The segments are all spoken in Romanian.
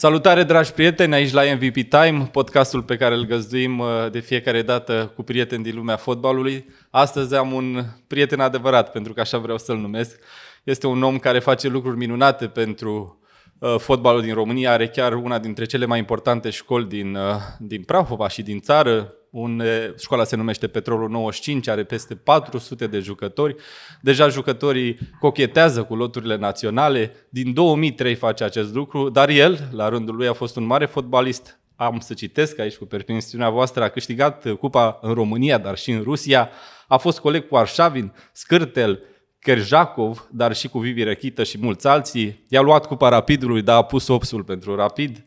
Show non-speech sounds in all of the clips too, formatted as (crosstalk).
Salutare, dragi prieteni, aici la MVP Time, podcastul pe care îl găzduim uh, de fiecare dată cu prieteni din lumea fotbalului. Astăzi am un prieten adevărat, pentru că așa vreau să-l numesc. Este un om care face lucruri minunate pentru uh, fotbalul din România, are chiar una dintre cele mai importante școli din, uh, din Prahova și din țară, unde școala se numește Petrolul 95, are peste 400 de jucători. Deja jucătorii cochetează cu loturile naționale. Din 2003 face acest lucru, dar el, la rândul lui, a fost un mare fotbalist. Am să citesc aici cu permisiunea voastră, a câștigat cupa în România, dar și în Rusia. A fost coleg cu Arșavin, Scârtel, Kerjakov, dar și cu Vivi Rechită și mulți alții. I-a luat cupa Rapidului, dar a pus opsul pentru Rapid.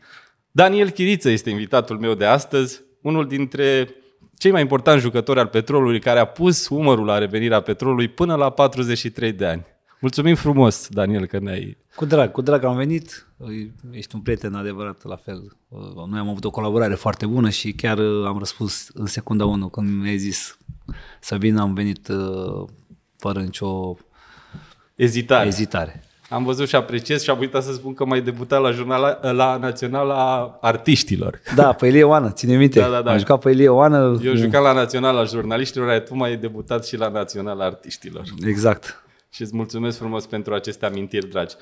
Daniel Chiriță este invitatul meu de astăzi unul dintre cei mai importanti jucători al petrolului, care a pus umărul la revenirea petrolului până la 43 de ani. Mulțumim frumos, Daniel, că ne-ai... Cu drag, cu drag am venit. Ești un prieten adevărat, la fel. Noi am avut o colaborare foarte bună și chiar am răspuns în secunda 1 când mi-ai zis să vin, am venit uh, fără nicio ezitare. ezitare. Am văzut și apreciez și am uitat să spun că mai debutat la jurnal la Naționala Artiștilor. Da, pe Ilie Oană, ține minte. Da, da, da. Am jucat pe Ilie Oană. Eu jucam la Naționala Jurnaliștilor, ai tu mai ai debutat și la Naționala Artiștilor. Exact. Și îți mulțumesc frumos pentru aceste amintiri dragi.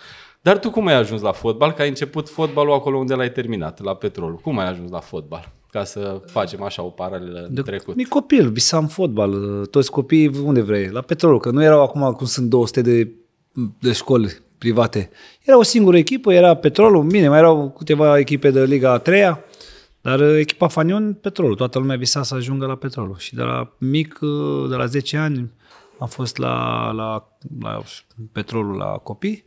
Dar tu cum ai ajuns la fotbal? Că ai început fotbalul acolo unde l-ai terminat, la petrol. Cum ai ajuns la fotbal? Ca să facem așa o paralelă de trecut. Mic copil, visam fotbal. Toți copiii unde vrei? La petrol, că nu erau acum cum sunt 200 de, de școli private. Era o singură echipă, era Petrolul, bine, mai erau câteva echipe de Liga a treia, dar uh, echipa Fanion, Petrolul. Toată lumea visa să ajungă la Petrolul. Și de la mic, uh, de la 10 ani, am fost la, la, la Petrolul la copii.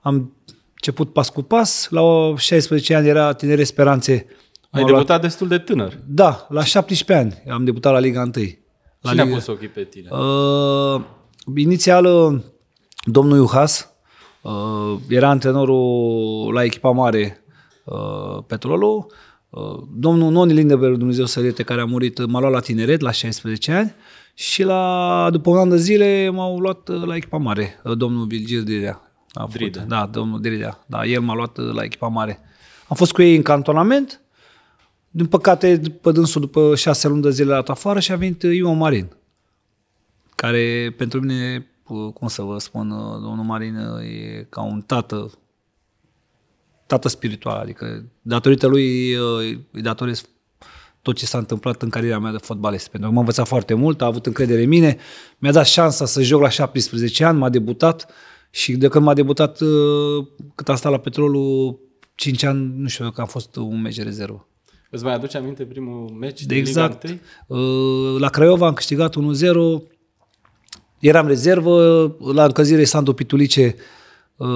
Am început pas cu pas. La 16 ani era Tinere Speranțe. Ai debutat luat... destul de tânăr. Da, la 17 ani am debutat la Liga 1. La Cine Liga... a pus ochii pe tine? Uh, inițial, uh, domnul Iuhas, Uh, era antrenorul la echipa mare uh, Petrolul. Uh, domnul Noni Lindeberg, Dumnezeu să ierte, care a murit, m-a luat la tineret la 16 ani și la, după un an de zile m-au luat la echipa mare, uh, domnul Vilgir Direa. A Dridea. Da, domnul Dridea. Da, el m-a luat la echipa mare. Am fost cu ei în cantonament. Din păcate, după dânsul, după șase luni de zile la afară și a venit Ion Marin, care pentru mine cum să vă spun, domnul Marin e ca un tată, tată spiritual, adică datorită lui îi datoresc tot ce s-a întâmplat în cariera mea de fotbalist. Pentru că m-a învățat foarte mult, a avut încredere în mine, mi-a dat șansa să joc la 17 ani, m-a debutat și de când m-a debutat, cât am stat la petrolul, 5 ani, nu știu, că am fost un meci de rezervă. Îți mai aduce aminte primul meci de exact. Liga 1? La Craiova am câștigat 1-0, Eram rezervă, la încălzire Sandu Pitulice uh,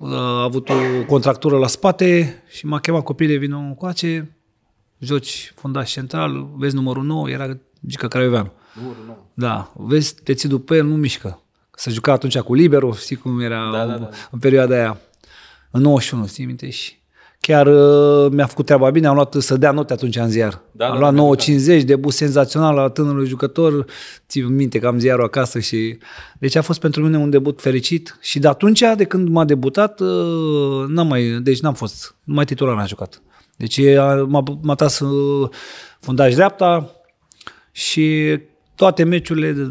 a avut o contractură la spate și m-a chemat copile, vină încoace, joci fundaș central, vezi numărul 9, era Gica Craioveanu. Numărul 9. Da, vezi, te ții după el, nu mișcă. Se juca atunci cu Libero, știi cum era da, da, da. în perioada aia. În 91, știi minte? Și chiar uh, mi-a făcut treaba bine, am luat să dea note atunci în ziar. Da, am da, luat 9,50, da. debut senzațional la tânărul jucător, țin minte că am ziarul acasă și... Deci a fost pentru mine un debut fericit și de atunci, de când m-a debutat, uh, n-am mai, deci n-am fost, numai titular n-am jucat. Deci m-a, m-a tras uh, fundaș dreapta și toate meciurile de,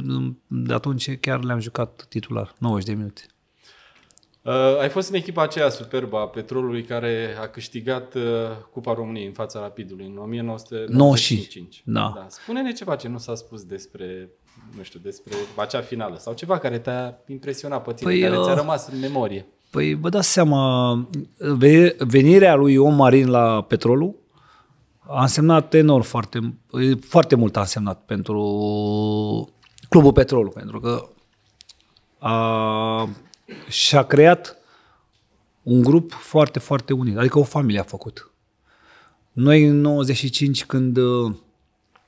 de atunci chiar le-am jucat titular, 90 de minute. Uh, ai fost în echipa aceea superbă a Petrolului care a câștigat uh, Cupa României în fața Rapidului în 1995. Da. da. Spune-ne ceva ce nu s-a spus despre, nu știu, despre acea finală sau ceva care te-a impresionat pe tine, păi, care ți-a uh, rămas în memorie. Păi vă dați seama, venirea lui Om Marin la Petrolul a însemnat enorm foarte, foarte mult a însemnat pentru Clubul Petrolul, pentru că a și a creat un grup foarte, foarte unit. Adică o familie a făcut. Noi în 95, când uh,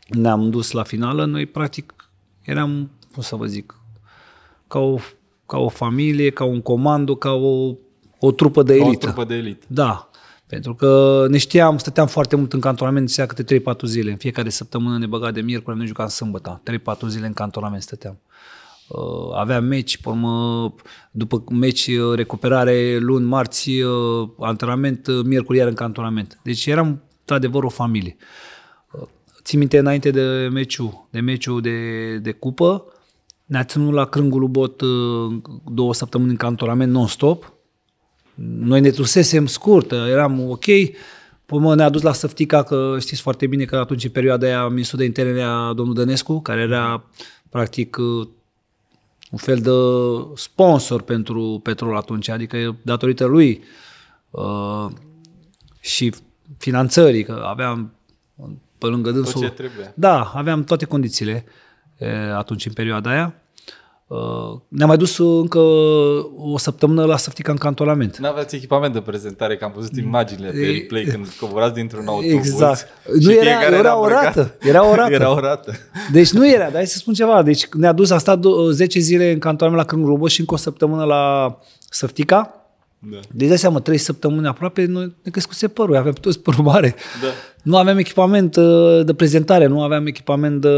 ne-am dus la finală, noi practic eram, cum să vă zic, ca o, ca o familie, ca un comando, ca o, o trupă de elită. O trupă de elită. Da. Pentru că ne știam, stăteam foarte mult în cantonament, se câte 3-4 zile. În fiecare săptămână ne băga de miercuri, ne jucam sâmbătă. 3-4 zile în cantonament stăteam. Uh, aveam meci, pe urmă, după meci, uh, recuperare luni, marți, uh, antrenament, uh, miercuri iar în cantonament. Deci eram, într-adevăr, o familie. Uh, Țin minte, înainte de meciul de, meciul de, de cupă, ne-a ținut la Crângul Lubot uh, două săptămâni în cantonament non-stop. Noi ne trusesem scurt, eram ok. Până ne-a dus la Săftica, că știți foarte bine că atunci, în perioada aia, ministrul de interne era domnul Dănescu, care era, practic, uh, un fel de sponsor pentru petrol atunci, adică datorită lui uh, și finanțării, că aveam pe lângă dânsul... ce trebuie. Da, aveam toate condițiile e, atunci în perioada aia. Uh, ne-am mai dus încă o săptămână la Săftica în cantonament. Nu aveați echipament de prezentare, că am văzut imaginile pe replay când coborați dintr-un autobuz. Exact. și Nu era, fiecare era o îmbrăcat. rată. Era o rată. (laughs) Era o rată. Deci nu era, dar hai să spun ceva. Deci ne-a dus, a stat do- 10 zile în cantonament la Cângul Robot și încă o săptămână la Săftica. Da. Deci dai seama, 3 săptămâni aproape, noi ne crescuse părul, aveam toți părul mare. Da. Nu aveam echipament uh, de prezentare, nu aveam echipament de,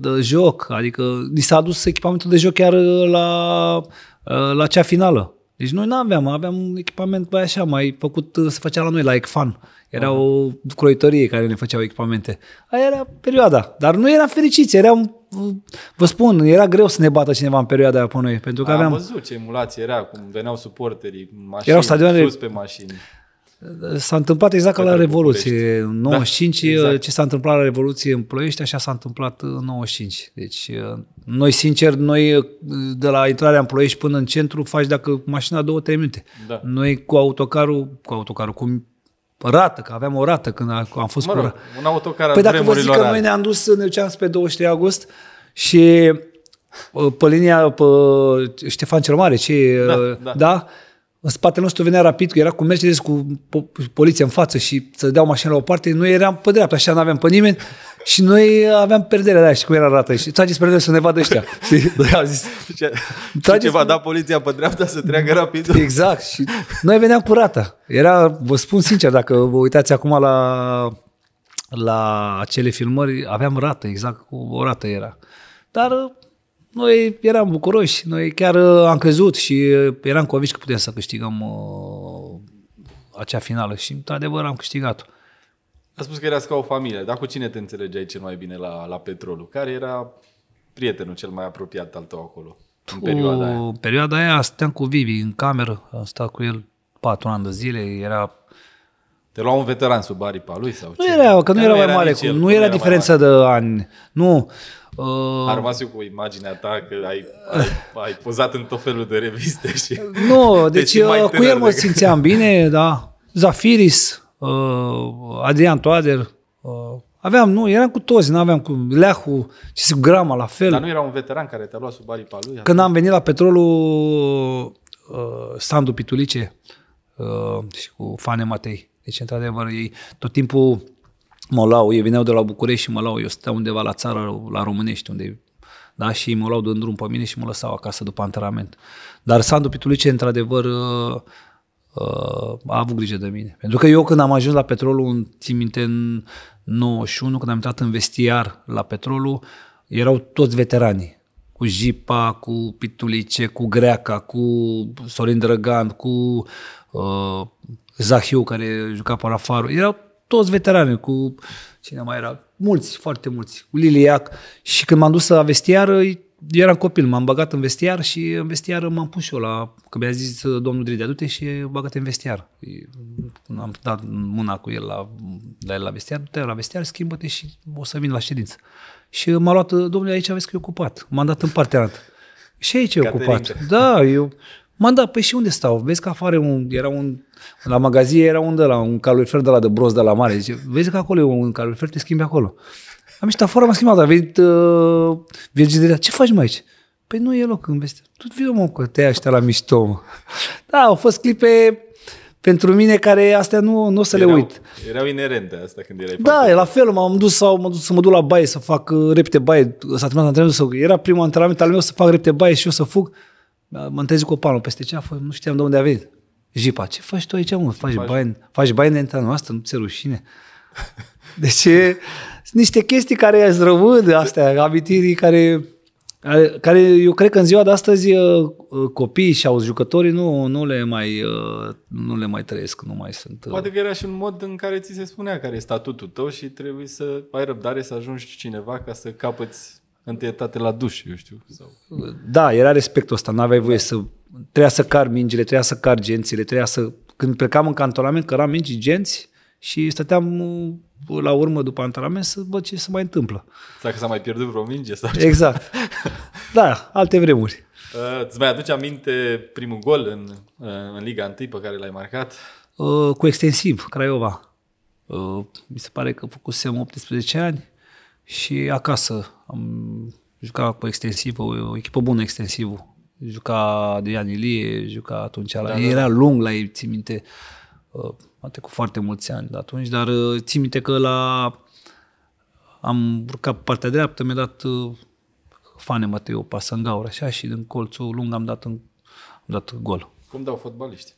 de joc, adică ni s-a adus echipamentul de joc chiar uh, la, uh, la cea finală. Deci noi nu aveam, aveam un echipament mai așa, mai făcut, uh, se făcea la noi, la ECFAN. Era o croitorie care ne făceau echipamente. Aia era perioada. Dar nu eram fericiți, eram, uh, vă spun, era greu să ne bată cineva în perioada aia pe noi, pentru că Am aveam... văzut ce emulație era, cum veneau suporterii, mașini, Erau stadioane- sus pe mașini. S-a întâmplat exact ca la Către Revoluție. În 95, Da, exact. ce s-a întâmplat la Revoluție în Ploiești, așa s-a întâmplat în 95. Deci, noi, sincer, noi de la intrarea în Ploiești până în centru faci dacă cu mașina două, trei minute. Da. Noi cu autocarul, cu autocarul, cu rată, că aveam o rată când a- am fost Mă cu rog, rată. un autocar Păi al dacă vă zic vremurilor că noi alea. ne-am dus, ne duceam spre 23 august și uh, pe linia, pe Ștefan cel Mare, ce, Da, uh, da. da, în spatele nostru venea rapid, că era cu Mercedes cu po- poliția în față și să dau mașina la o parte, noi eram pe dreapta, așa nu aveam pe nimeni și noi aveam perderea de aia, și cum era rată. Și trageți perderea să ne vadă ăștia. (laughs) Și noi am zis, Ce, Trageți- ce va da poliția pe dreapta să treacă rapid? (laughs) Exact. Și noi veneam cu rata. Era, vă spun sincer, dacă vă uitați acum la, la acele filmări, aveam rată, exact cu o rată era. Dar uh, noi eram bucuroși, noi chiar uh, am crezut și uh, eram convins că putem să câștigăm uh, acea finală și într-adevăr am câștigat-o. A spus că erați ca o familie, dar cu cine te înțelegeai cel mai bine la, la petrolul? Care era prietenul cel mai apropiat al tău acolo? În perioada aia? Cu perioada aia stăteam cu Vivi în cameră, am stat cu el patru ani de zile, era Te lua un veteran sub aripa lui? Sau Nu ce? era, că nu Dar era mai mare, nici cu, el, nu că era mai diferență de ani. Nu. Uh, A rămas eu cu imaginea ta că ai, ai, ai pozat în tot felul de reviste și... nu, (laughs) te deci simți mai uh, cu tânăr el mă decât- simțeam bine, da. Zafiris, uh, Adrian Toader, uh, aveam, nu, eram cu toți, nu aveam cu Leahu, ce cu Grama la fel. Dar nu era un veteran care te-a luat sub aripa lui? Când am venit la petrolul uh, Sandu Pitulice uh, și cu Fane Matei. Deci, într-adevăr, ei tot timpul mă luau, ei veneau de la București și mă luau, eu stăteam undeva la țară, la Românești, unde da, și ei mă luau de drum pe mine și mă lăsau acasă după antrenament. Dar Sandu Pitulice, într-adevăr, uh, uh, a avut grijă de mine. Pentru că eu când am ajuns la petrolul, în, țin minte, în 91, când am intrat în vestiar la petrolul, erau toți veteranii. Cu Jipa, cu Pitulice, cu Greaca, cu Sorin Drăgan, cu uh, Zahiu, care juca Parafarul. Erau toți veterani, cu cine mai era? Mulți, foarte mulți. Cu Liliac. Și când m-am dus la vestiar, eu eram copil, m-am băgat în vestiar și în vestiar m-am pus și eu la... Că mi-a zis domnul Dridea, du-te și bagă-te în vestiar. Când am dat mâna cu el la, la el la vestiar, du-te la vestiar, schimbă-te și o să vin la ședință. Și m-a luat, domnule, aici aveți că e ocupat. M-am dat în partea altă. Și aici e Caterinca. ocupat. Da, eu... M-am dat, păi și unde stau? Vezi că afară e un, era un, la magazie era un de la, un calorifer de la de broz de la mare. Zice, vezi că acolo e un calorifer, te schimbi acolo. Am ieșit afară, m-am schimbat, a venit uh, Virginia, ce faci mai aici? Păi nu e loc în veste. Tu vii mă, că te aștia la mișto, mă. (laughs) Da, au fost clipe pentru mine care astea nu, nu o să le erau, uit. Erau inerente asta când erai Da, e la fel, m-am dus sau mă dus să mă duc la baie să fac uh, repede baie, s-a terminat antrenamentul, să, era primul antrenament al meu să fac repede baie și eu să fug. Mă întâlnit cu o palmă peste ceafă, nu știam de unde a venit. Jipa, ce faci tu aici, mă? Faci, faci... baie, faci baie de antrenamentul noastră, nu ți rușine. (laughs) Deci e- sunt niște chestii care îți rămân, astea, amintirii care care eu cred că în ziua de astăzi uh, uh, copiii sau jucătorii nu, nu, le mai, uh, nu le mai trăiesc, nu mai sunt... Poate că era și un mod în care ți se spunea care e statutul tău și trebuie să ai răbdare să ajungi cineva ca să capăți întâietate la duș, eu știu. Sau... Da, era respectul ăsta, nu aveai voie să... Trebuia să car mingile, trebuia să car gențile, trebuia să... Când plecam în cantonament, căram mingi, genți și stăteam la urmă după antrenament să văd ce se mai întâmplă. Dacă s-a mai pierdut vreo minge sau Exact. (laughs) Da, alte vremuri. Uh, îți mai aduce aminte primul gol în, uh, în Liga 1 pe care l-ai marcat? Uh, cu extensiv, Craiova. Uh, mi se pare că făcusem 18 ani și acasă am jucat cu extensiv, o, o echipă bună extensivul. Juca de Ilie, juca atunci, da, la, da, era da. lung la ei, țin minte. Uh, poate cu foarte mulți ani de atunci, dar uh, țin minte că la am urcat pe partea dreaptă, mi-a dat uh, Fane Mateo pasă în gaură, așa, și din colțul lung am dat, în, am dat gol. Cum dau fotbaliști?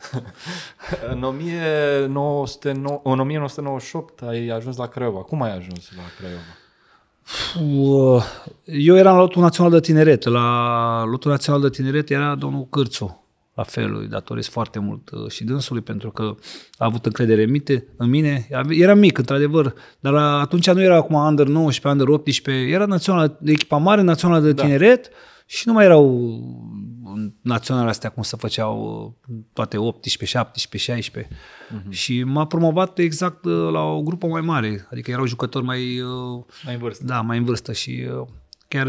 (laughs) în, 1909, în 1998 ai ajuns la Craiova. Cum ai ajuns la Craiova? Uh, eu eram la lotul național de tineret. La lotul național de tineret era domnul Cârțu la fel, îi datorez foarte mult uh, și dânsului pentru că a avut încredere în mine. În mine. Era mic, într-adevăr, dar atunci nu era acum under 19, under 18, era național, echipa mare națională de da. tineret da. și nu mai erau naționale astea cum se făceau uh, toate 18, 17, 16. Uh-huh. Și m-a promovat exact uh, la o grupă mai mare, adică erau jucători mai... Mai în vârstă. Da, mai în vârstă și chiar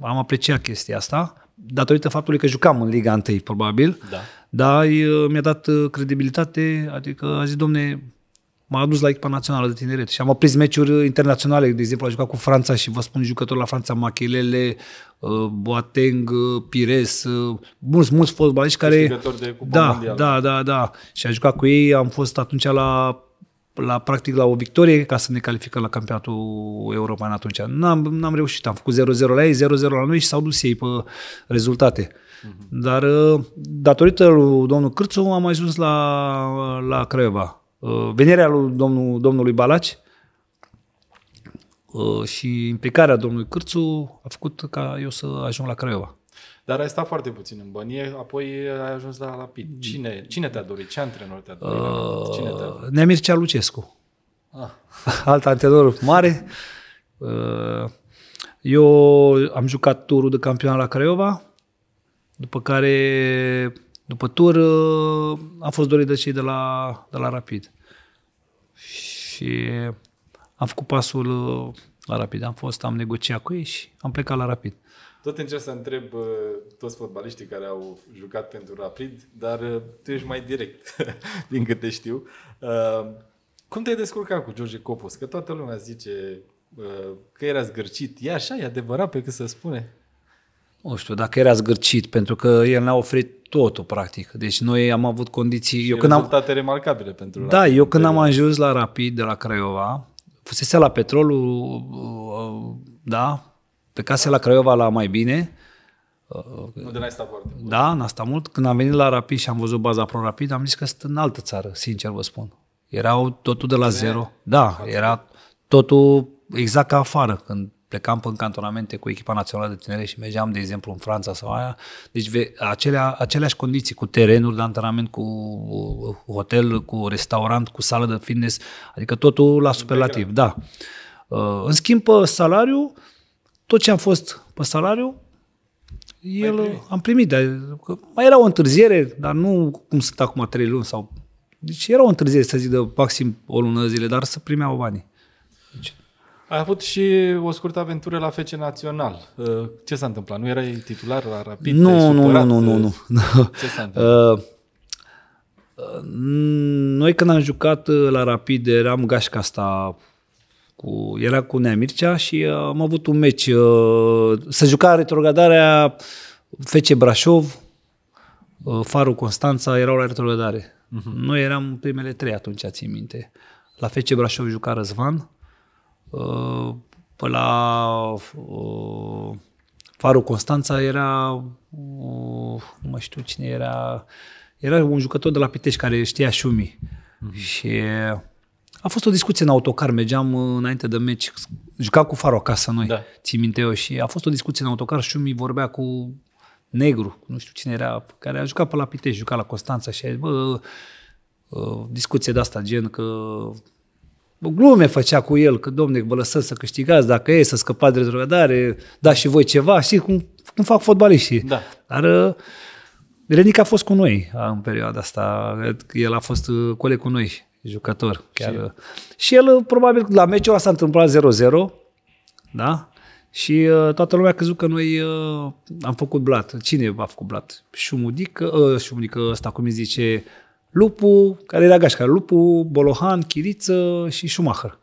am apreciat chestia asta datorită faptului că jucam în Liga 1, probabil, da. dar mi-a dat uh, credibilitate, adică a zis, domne, m-a adus la echipa națională de tineret și am aprins meciuri internaționale, de exemplu, a jucat cu Franța și vă spun jucători la Franța, Machelele, uh, Boateng, uh, Pires, mulți, mulți fotbaliști care... De da, mondială. da, da, da. Și a jucat cu ei, am fost atunci la la practic la o victorie ca să ne calificăm la campionatul european atunci. N-am, n-am reușit, am făcut 0-0 la ei, 0-0 la noi și s-au dus ei pe rezultate. Uh-huh. Dar uh, datorită lui domnul Cârțu am ajuns la, la Craiova. Uh, venirea lui domnul, domnului Balaci uh, și implicarea domnului Cârțu a făcut ca eu să ajung la Craiova. Dar ai stat foarte puțin în bănie, apoi ai ajuns la Rapid. Cine, cine te-a dorit? Ce antrenor te-a dorit? Uh, cine te-a dorit? Nea Mircea Lucescu. Ah. (laughs) Alt antrenor mare. Uh, eu am jucat turul de campionat la Craiova, după care, după tur, uh, am fost dorit de cei de la, de la Rapid. Și am făcut pasul uh, la Rapid. Am fost, am negociat cu ei și am plecat la Rapid. Tot încerc să întreb uh, toți fotbaliștii care au jucat pentru Rapid, dar uh, tu ești mai direct, (laughs) din câte știu. Uh, cum te-ai descurcat cu George Copos? Că toată lumea zice uh, că era zgârcit. E așa? E adevărat pe cât să spune? Nu știu, dacă era zgârcit, pentru că el ne-a oferit totul, practic. Deci noi am avut condiții... Și eu când rezultate am... remarcabile pentru Da, Rapid, eu când am ajuns la Rapid de la Craiova, fusese la petrolul, uh, da, Plecase la Craiova la mai bine. Nu de n-ai stat foarte mult. Da, n-a stat mult. Când am venit la Rapid și am văzut baza Pro Rapid, am zis că sunt în altă țară, sincer vă spun. Erau totul de la de zero. Da, era totul exact ca afară. Când plecam în cantonamente cu echipa națională de tinere și mergeam, de exemplu, în Franța sau aia. Deci acelea, aceleași condiții, cu terenuri de antrenament, cu hotel, cu restaurant, cu sală de fitness, adică totul la superlativ, da. Uh, în schimb, salariu, tot ce am fost pe salariu, el mai am primit. Dar, că mai era o întârziere, dar nu cum sunt acum trei luni sau... Deci era o întârziere, să zic, de maxim o lună zile, dar să primeau banii. Deci. Ai avut și o scurtă aventură la FC Național. Uh, ce s-a întâmplat? Nu erai titular la Rapid? Nu, nu, nu, nu, nu, nu. Ce s-a întâmplat? Uh, noi când am jucat la Rapid eram gașca asta cu, era cu Nea Mircea și uh, am avut un meci. Uh, să juca retrogradarea Fece Brașov, uh, Farul Constanța erau la retrogradare. Uh-huh. Noi eram primele trei atunci, țin minte. La Fece Brașov juca Răzvan, uh, pe la uh, Farul Constanța era, uh, nu mai știu cine era, era un jucător de la Pitești care știa Șumi. Uh-huh. Și A fost o discuție în autocar, mergeam uh, înainte de meci, jucam cu Faro acasă noi, Da. ții minte eu, și a fost o discuție în autocar și mi vorbea cu negru, nu știu cine era, care a jucat pe la Pitești, juca la Constanța și a zis, bă, uh, discuție de asta, gen că bă, glume făcea cu el, că domne, vă lăsați să câștigați, dacă e să scăpați de retrogradare, da și voi ceva, știți cum, cum fac fotbaliștii. Da. Dar uh, Renic a fost cu noi uh, în perioada asta, el a fost uh, coleg cu noi, jucător. Chiar, și, și el uh, probabil la meciul ăla s-a întâmplat 0-0, da? Și uh, toată lumea a crezut că noi uh, am făcut blat. Cine a făcut blat? Șumudică, uh, Șumudică ăsta, cum îi zice, Lupu, care era gașca, Lupu, Bolohan, Chiriță și Schumacher.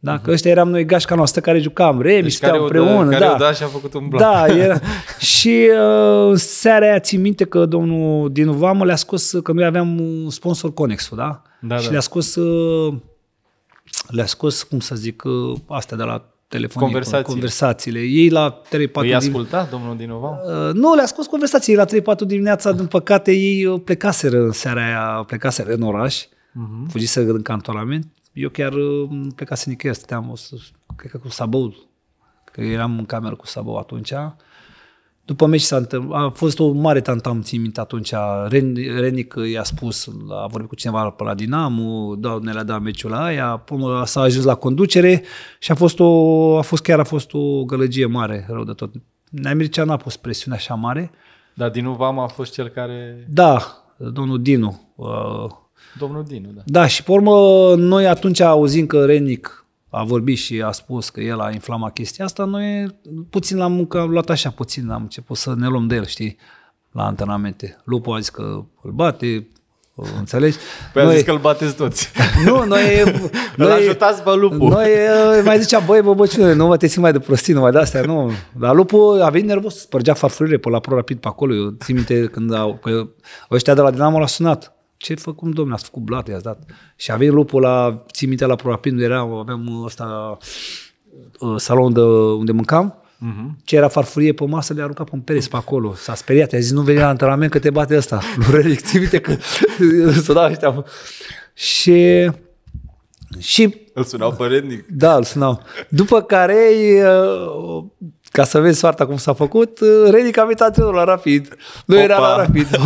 Da? Că ăștia eram noi gașca noastră care jucam, remi, Mhm. Deci stăteam care o dă- împreună. care da. o da și a făcut un blat. Da, (laughs) era. și uh, seara aia țin minte că domnul Dinu Vamă le-a scos, că noi aveam un sponsor Conexul, da? Da, și da. le-a scos, uh, le-a scos, cum să zic, uh, astea de la telefonie, Conversațiile. conversațiile. Ei la 3-4 Îi din... asculta domnul Dinovan? Uh, nu, le-a scos conversațiile la 3-4 dimineața, din păcate ei uh, plecaseră în seara aia, plecaseră în oraș, Mhm. uh-huh. fugiseră în cantonament. Eu chiar uh, nu plecase nicăieri, stăteam, o să, cred că cu Sabou, că eram în cameră cu Sabou atunci. După meci s-a întâmplat, a fost o mare tantam, țin minte atunci, Ren, Renic i-a spus, a vorbit cu cineva pe la Dinamo, da, ne le-a dat meciul la aia, până s-a ajuns la conducere și a fost, o, a fost chiar a fost o gălăgie mare, rău de tot. Nea Mircea n-a pus presiune așa mare. Da, Dinu Vama a fost cel care... Da, domnul Dinu. Uh, Domnul Dinu, da. da, și pe urmă, noi atunci auzim că Renic a vorbit și a spus că el a inflamat chestia asta, noi puțin l-am că am luat așa, puțin am început să ne luăm de el, știi, la antrenamente. Lupul a zis că îl bate, înțelegi? Păi a zis că îl bateți toți. (laughs) Nu, noi... (laughs) Îl ajutați pe lupul. Noi uh, mai zicea, băi, bă, băciune, nu mă te țin mai de prostii, nu mai de astea, nu. Dar lupul a venit nervos, spărgea farfurile pe la Pro Rapid pe acolo. Eu țin minte când au, că ăștia de la Dinamo l-a sunat. Ce făcum, domnule, ați făcut blat, i-ați dat. Și a venit lupul la, țin minte, la Pro Rapid, unde era, aveam ăsta, uh, salon de unde mâncam. Uh-huh. Ce era farfurie pe masă, le-a aruncat pe un pereți pe acolo. S-a speriat, i-a zis, nu veni la antrenament că te bate ăsta. (laughs) Lui Relic, țin minte că (laughs) să dau ăștia. Și, și Îl sunau pe Rednic. da, îl sunau. După care, uh, ca să vezi soarta cum s-a făcut, uh, Renic a venit antrenorul la Rapid. Nu Opa! era la Rapid. (laughs)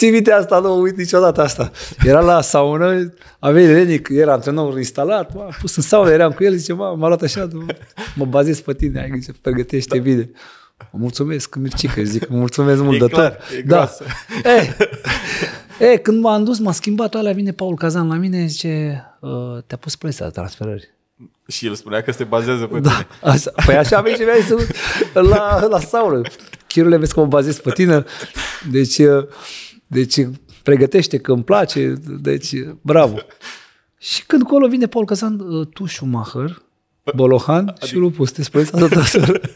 Oh. Ții minte asta, nu uit niciodată asta. Era la saună, a venit Renic, era antrenorul instalat, m-a pus în saună, eram cu el, zice, mă, m-a luat așa, mă, mă bazez pe tine, ai grijă, pregătește da. bine. Mă mulțumesc, Mircică, zic, mulțumesc mult E de clar, tot. e da. groasă. E, e, când m-am dus, m-a schimbat alea, vine Paul Cazan la mine, zice, uh, te-a pus presa de transferări. Și el spunea că se bazează pe Da, tine. așa, păi așa am și mi-ai zis (laughs) la, la saună. Chirule, vezi că mă bazez pe tine. Deci, uh, deci pregătește că îmi place. Deci, bravo. (laughs) Și când colo vine Paul Cazan, uh, tu Schumacher, Bolohan adică... și Lupu, sunteți părinți adoptatori. (laughs)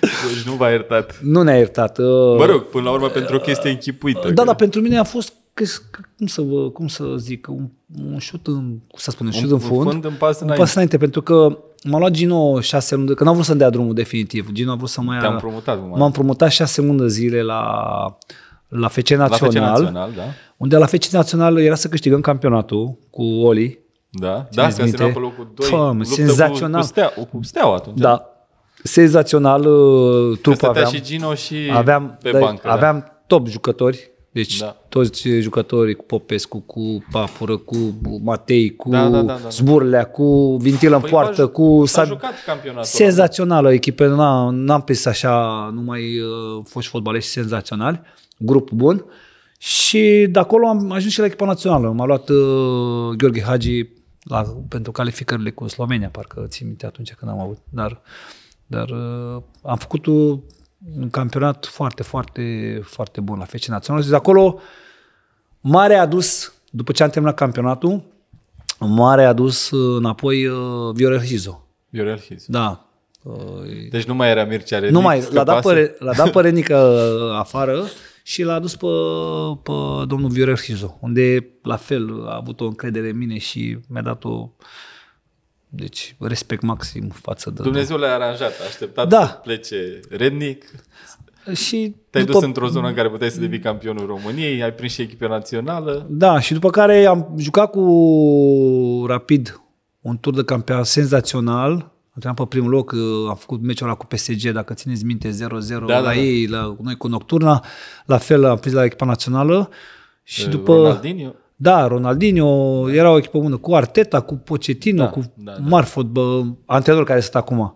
Deci nu v-a iertat. Nu ne-a iertat. Uh, Mă rog, până la urmă, pentru o chestie închipuită. Da, că- dar pentru mine a fost, că, că- cum, să vă, cum să zic, un, un șut în, cum să spun, un șut în un fund. fund în pas un înainte. pas înainte, pentru că m-a luat Gino șase luni, de- că n-a vrut să-mi dea drumul definitiv. Gino a vrut să mă ia... Te-am împrumutat, cum M-am promutat șase luni de zile la, la FC La Național, FC Național, da. unde la FC Național era să câștigăm campionatul cu Oli. Da, da, Țineți că se minte? era pe locul 2. Fă, senzațional. Cu, cu, stea, cu steaua atunci. Da. Senzațional uh, Că trup stătea aveam. și Gino și aveam, pe da, bancă. aveam top jucători, deci Da. da. toți jucătorii cu Popescu, cu Papură, cu Matei, cu Da, da, da, da, da. Zburlea, cu Vintilă în Păi poartă, v-a- cu... s-a Sad- jucat campionatul. Senzațională echipă, n-am, n-am prins așa numai uh, foști fotbaliști senzaționali, grup bun. Și de acolo am ajuns și la echipa națională. M-a luat uh, Gheorghe Hagi la, pentru calificările cu Slovenia, parcă țin minte atunci când am avut. Dar, dar uh, am făcut un un campionat foarte, foarte, foarte bun la FC Național. Și de acolo Mare a dus, după ce am terminat campionatul, Mare a dus uh, înapoi uh, Viorel Hizo. Viorel Hiz. Da. Uh, Deci nu mai era Mircea Renic. nu mai, l-a dat, scăpase. pe, l-a dat pe Renică uh, afară și l-a dus pe, pe domnul Viorel Hizo, unde la fel a avut o încredere în mine și mi-a dat o deci respect maxim față de Dumnezeu le-a aranjat, a așteptat Da. să plece Rednic, Și Te-ai după, dus într-o zonă în care puteai să devii campionul României, ai prins și echipa națională. Da, și după care am jucat cu Rapid un tur de campionat senzațional. Am pe primul loc, uh, am făcut meciul ăla cu PSG, dacă țineți minte, 0-0 Da, la da, da. ei, la noi cu Nocturna. La fel am prins la echipa națională. Și Uh, după... Ronaldinho. Da, Ronaldinho era o echipă bună cu Arteta, cu Pochettino, Da, cu da, da. mari fotbă, antrenori care sunt acum.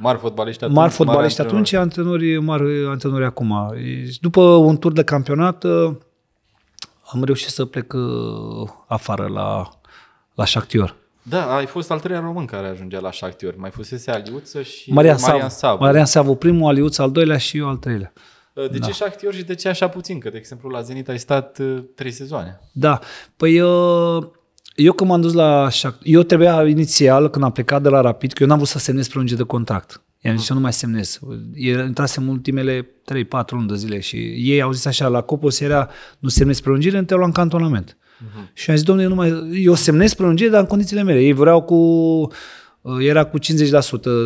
Mari fotbaliști atunci. Mari fotbaliști mari atunci, antrenori, mari antrenori acum. Și După un tur de campionat uh, am reușit să plec uh, afară la, la Shakhtar. Da, ai fost al treilea român care ajungea la Shakhtar. Mai fusese Aliuță și Marian, Marian Savu. Savu. Marian Savu primul, Aliuț al doilea și eu al treilea. De ce Shakhtar și de ce așa puțin? Că, de exemplu, la Zenit ai stat uh, trei sezoane. Da, păi uh, eu când m-am dus la Shakhtar, eu trebuia inițial când am plecat de la Rapid, că eu n-am vrut să semnez prelungire de contract. I-am zis, eu nu mai semnez. Intrasem ultimele 3-4 luni de zile și ei au zis așa, la Copos era, nu semnezi prelungire, te luam în cantonament. Uh-huh. Și am zis, domnule, eu, nu mai, eu semnez prelungire, dar în condițiile mele. Ei vreau cu, uh, era cu 50%,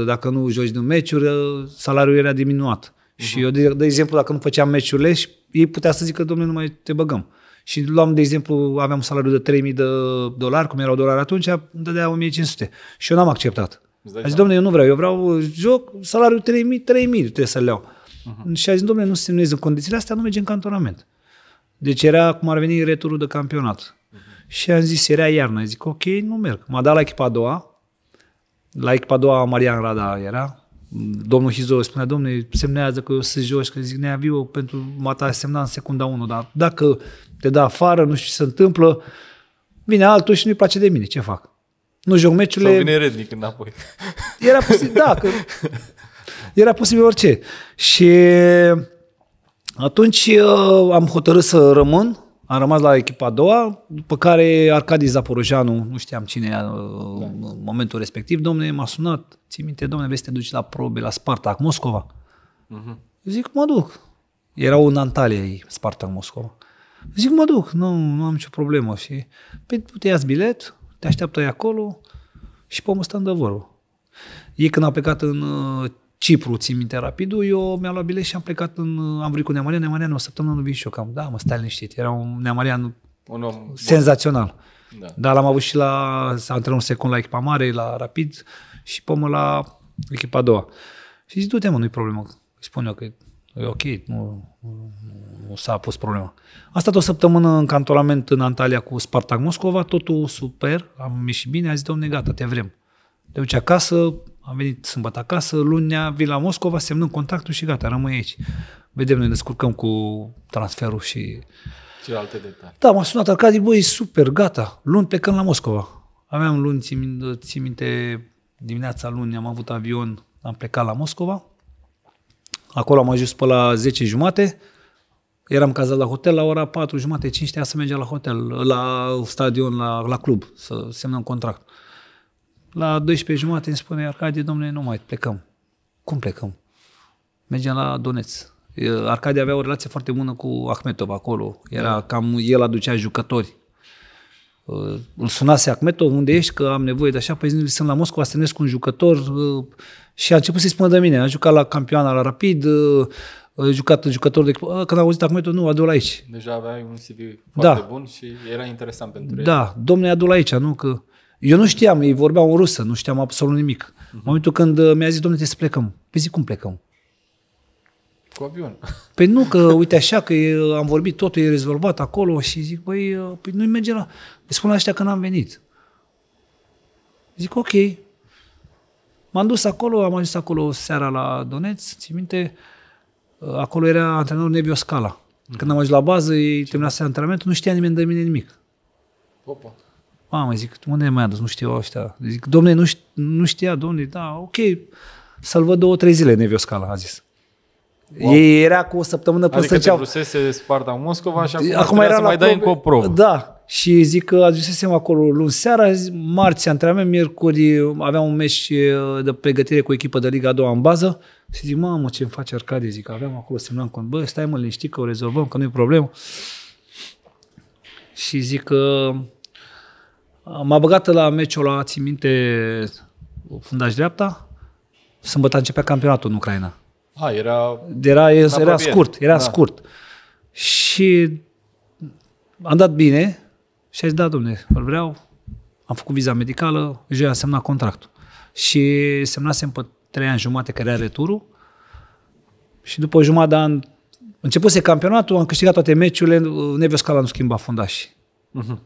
dacă nu joci din meciuri, uh, salariul era diminuat. Uh-huh. Și eu, de, de exemplu, dacă nu făceam meciurile, și ei putea să zică, domnule, nu mai te băgăm. Și luam, de exemplu, aveam un salariu de 3000 de dolari, cum erau dolari atunci, îmi dădea 1500. Și eu n-am acceptat. Îți dai A zis, domnule, eu nu vreau, eu vreau joc, salariul 3000, 3000 trebuie să le iau. Mhm. Uh-huh. Și a zis, domnule, nu semnezi în condițiile astea, nu merge în cantonament. Deci era cum ar veni returul de campionat. Uh-huh. Și am zis, era iarnă. Zic, ok, nu merg. M-a dat la echipa a doua. La echipa a doua, Marian Rada era. Domnul Hizo spunea, domnule, semnează că eu să joci, că zic, neaviu pentru mata semna în secunda 1, dar dacă te dă afară, nu știu ce se întâmplă, vine altul și nu-i place de mine, ce fac? Nu joc Sau meciurile, vine rednic înapoi. era posibil, da, că (laughs) era posibil orice. Și atunci uh, am hotărât să rămân, am rămas la echipa a doua, după care Arcadi Zaporojeanu, nu știam cine era uh, în momentul respectiv, domne, m-a sunat, ții minte, domne, vrei să te duci la probe la Spartak Moscova? Mhm. Zic, mă duc. Erau în Antalya ei, Spartak Moscova. Zic, mă duc, nu, nu am nicio problemă. Și, pe tu te iați bilet, te așteaptă ei acolo și pe stăm de vorbă. Ei când au plecat în uh, Cipru, țin minte rapidul, eu mi-am luat bilet și am plecat în, uh, am venit cu Neamarian, Neamarian o săptămână nu vin și eu, cam, da, mă, stai liniștit, era un Neamarian Un om bun. senzațional. Da. Dar l-am avut și la, s-a antrenat un secund la echipa mare, la Rapid și pe mă la echipa a doua. Și zic, du-te mă, nu-i problemă. Îi spun eu că e ok, nu, nu, nu s-a pus problema. Am stat o săptămână în cantonament în Antalya cu Spartak Moscova, totul super, am ieșit bine, a zis, domne, gata, te vrem. Te duci acasă, am venit sâmbătă acasă, lunea vin la Moscova, semnăm contractul și gata, rămâi aici. Vedem, noi ne descurcăm cu transferul și Ce alte detalii. da, m-a sunat Arcadi, băi, super, gata, luni plecăm la Moscova. Aveam luni, țin minte, țin minte dimineața luni am avut avion, am plecat la Moscova. Acolo am ajuns pe la 10 jumate, eram cazat la hotel, la ora 4 jumate, 5 trebuia să mergem la hotel, la stadion, la, la club, să semnăm contract. La 12 jumate îmi spune Arcadi, domnule, nu mai plecăm. Cum plecăm? Mergem la Donetsk. E, Arcadi avea o relație foarte bună cu Ahmetov acolo. Era cam, el aducea jucători. Uh, Îl sunase Ahmetov, unde ești, că am nevoie de așa, păi zi, sunt la Moscova, să cu un jucător uh, și a început să-i spună de mine. A jucat la campioana la Rapid, uh, a jucat în jucător de echipă. Ah, Când a auzit Ahmetov, nu, adu-l aici. Deja aveai un CV Da. foarte bun și era interesant pentru el. Da, domnule, adu-l aici, nu? Că eu nu știam, ei vorbeau în rusă, nu știam absolut nimic. În momentul când uh, mi-a zis, domnule, trebuie să plecăm. Păi zic, cum plecăm? Cu avion. Păi nu, că uite așa, că e, am vorbit, totul e rezolvat acolo și zic, băi, uh, păi nu-i merge la... Îi spun la ăștia că n-am venit. Zic, ok. M-am dus acolo, am ajuns acolo seara la Donetsk, țin minte, uh, acolo era antrenorul Nevio Scala. Când am ajuns la bază, ei terminase antrenamentul, nu știa nimeni de mine nimic. Opa. Mamă, zic, unde mi-a dus? Nu știu ăștia. Zic, domne, nu, știa, nu știa, domne, da, ok, să-l văd două, trei zile, Nevio Scala, a zis. Wow. Ei era cu o săptămână până Adică să te înceapă. vrusese Sparta Moscova și acum, Acum trebuia era să la mai dai probe. încă o probă. Da. Și zic că ajusesem acolo luni seara, zi- marți antrenament, miercuri aveam un meci uh, de pregătire cu echipa de Liga a doua în bază și zic, mamă, ce îmi face Arcadie? Zic, aveam acolo, semnam cont, bă, stai mă, liniștit că o rezolvăm, că nu e problemă. Și zic că m-a băgat la meciul ăla, țin minte, fundaș dreapta, sâmbătă începea campionatul în Ucraina. A, era... Era, era apropiere. scurt, era Da. scurt. Și am dat bine și a zis, da, domne, îl vreau. Am făcut viza medicală, joi am semnat contractul. Și semnasem pe trei ani jumate care era returul și după o jumătate de an începuse campionatul, am câștigat toate meciurile, Neves Cala nu schimba fundași.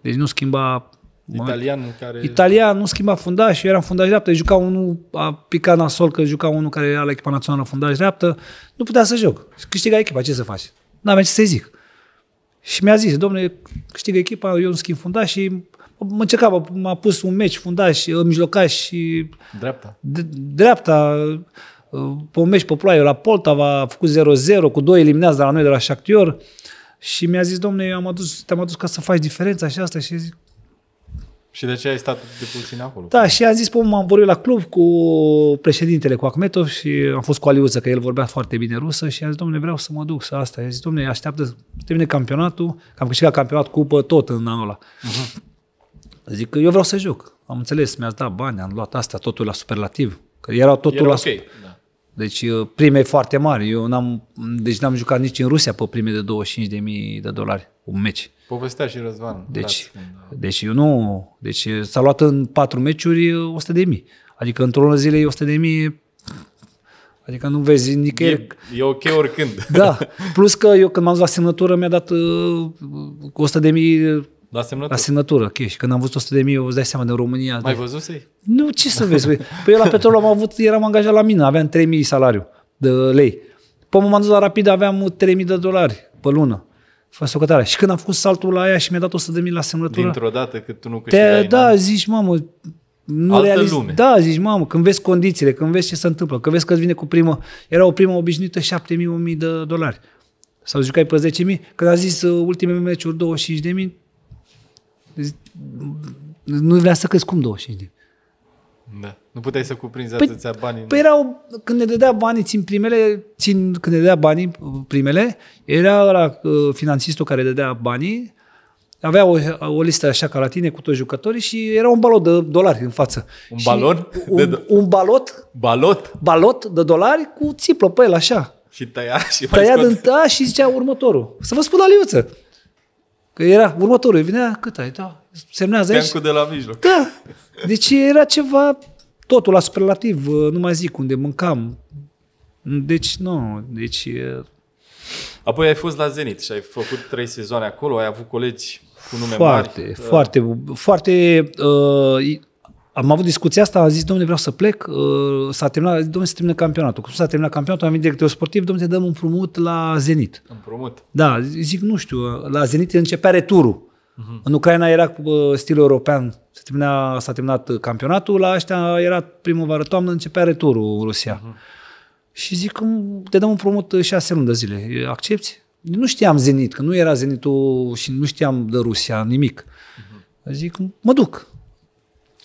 Deci nu schimba Italianul care... Italian nu schimba fundaș, eu eram fundaș dreaptă, juca unul, a picat nasol că juca unul care era la echipa națională fundaș dreaptă, nu putea să joc. Și câștiga echipa, ce să faci? N-aveam ce să zic. Și mi-a zis, domnule, câștigă echipa, eu nu schimb fundaș și mă încerca, m-a pus un meci fundaș, mijlocaș și Dreapta. d- dreapta, pe un meci pe ploaie la Poltava, a făcut 0-0, cu doi eliminați de la noi de la Shakhtyor și mi-a zis, domnule, eu am adus, te-am adus ca să faci diferența și asta și zic, Și de ce ai stat de puțin acolo? da, și am zis, păi, m-am vorbit la club cu președintele, cu Akhmetov și am fost cu Aliuță, că el vorbea foarte bine rusă și am zis, domnule, vreau să mă duc să asta. I-a zis, domnule, așteaptă, termine campionatul, că am câștigat campionat cupă tot în anul ăla. Zic că eu vreau să joc. Am înțeles, mi-ați dat bani, am luat asta, totul la superlativ. Că erau totul Era la ok. Da. Deci uh, prime foarte mari. Eu n-am, deci n-am jucat nici în Rusia pe prime de 25.000 de dolari un meci. Povestea și Răzvan. Deci, Dați când- deci eu nu... Deci s-a luat în patru meciuri 100 de mii. Adică într-o lună zilei 100 de mii... Adică nu vezi nicăieri. E, e ok oricând. (laughs) Da. Plus că eu când m-am dus la semnătură mi-a dat uh, cu 100 de mii La semnătură. la semnătură. Okay. Și când am văzut 100 de mii, îți dai seama de România. Mai văzusei? Nu, ce să vezi? Păi păi eu la petrol am avut, eram angajat la mine, aveam 3000 salariu de lei. Pe m-am dus la rapid, aveam 3000 de dolari pe lună. Fă socotarea. Și când am făcut saltul la aia și mi-a dat 100 de mii la semnătură, Dintr-o dată cât tu nu te, câștigai. da, n-am- zici, mamă, nu Altă realiz... lume. Da, zici, mamă, când vezi condițiile, când vezi ce se întâmplă, când vezi că îți vine cu primă, era o primă obișnuită 7000 1000 de dolari. Sau jucai pe 10.000, când a zis uh, ultimele meciuri 25.000, zi- nu vrea să crezi cum 25.000. Da. Nu puteai să cuprinzi Păi- atâția bani. în- Păi erau, când ne dădea banii, țin primele, țin, când ne dădea banii, primele, era la finanțistul care dădea banii, avea o, o listă așa ca la tine cu toți jucătorii și era un balot de dolari în față. Un Și balon? De Un, do- un balot, Balot balot de dolari cu țiplă pe el așa. și tăia și mai Tăia scot. din ta și zicea următorul. Să vă spun la liuță. Că era următorul, îi venea cât ai, da, semnează aici. Teancul de la mijloc. Da. Deci era ceva, totul la superlativ, nu mai zic unde mâncam. Deci nu, deci e Apoi ai fost la Zenit și ai făcut trei sezoane acolo, ai avut colegi cu nume foarte, mari. foarte, foarte... Uh, am avut discuția asta, am zis, domnule, vreau să plec, uh, s-a terminat, domnule, se termină campionatul. Cum s-a terminat campionatul, am venit director sportiv, domnule, te dăm un împrumut la Zenit. Împrumut. Da, zic, nu știu, la Zenit începea returul. Uh-huh. În Ucraina era uh, stil european, se termina, s-a terminat campionatul, la ăștia era primăvară-toamnă, începea returul în Rusia. Uh-huh. Și zic, "Cum te dăm un promut șase luni de zile, accepti? Nu știam Zenit, că nu era Zenitul și nu știam de Rusia, nimic. Uh-huh. Zic, mă duc.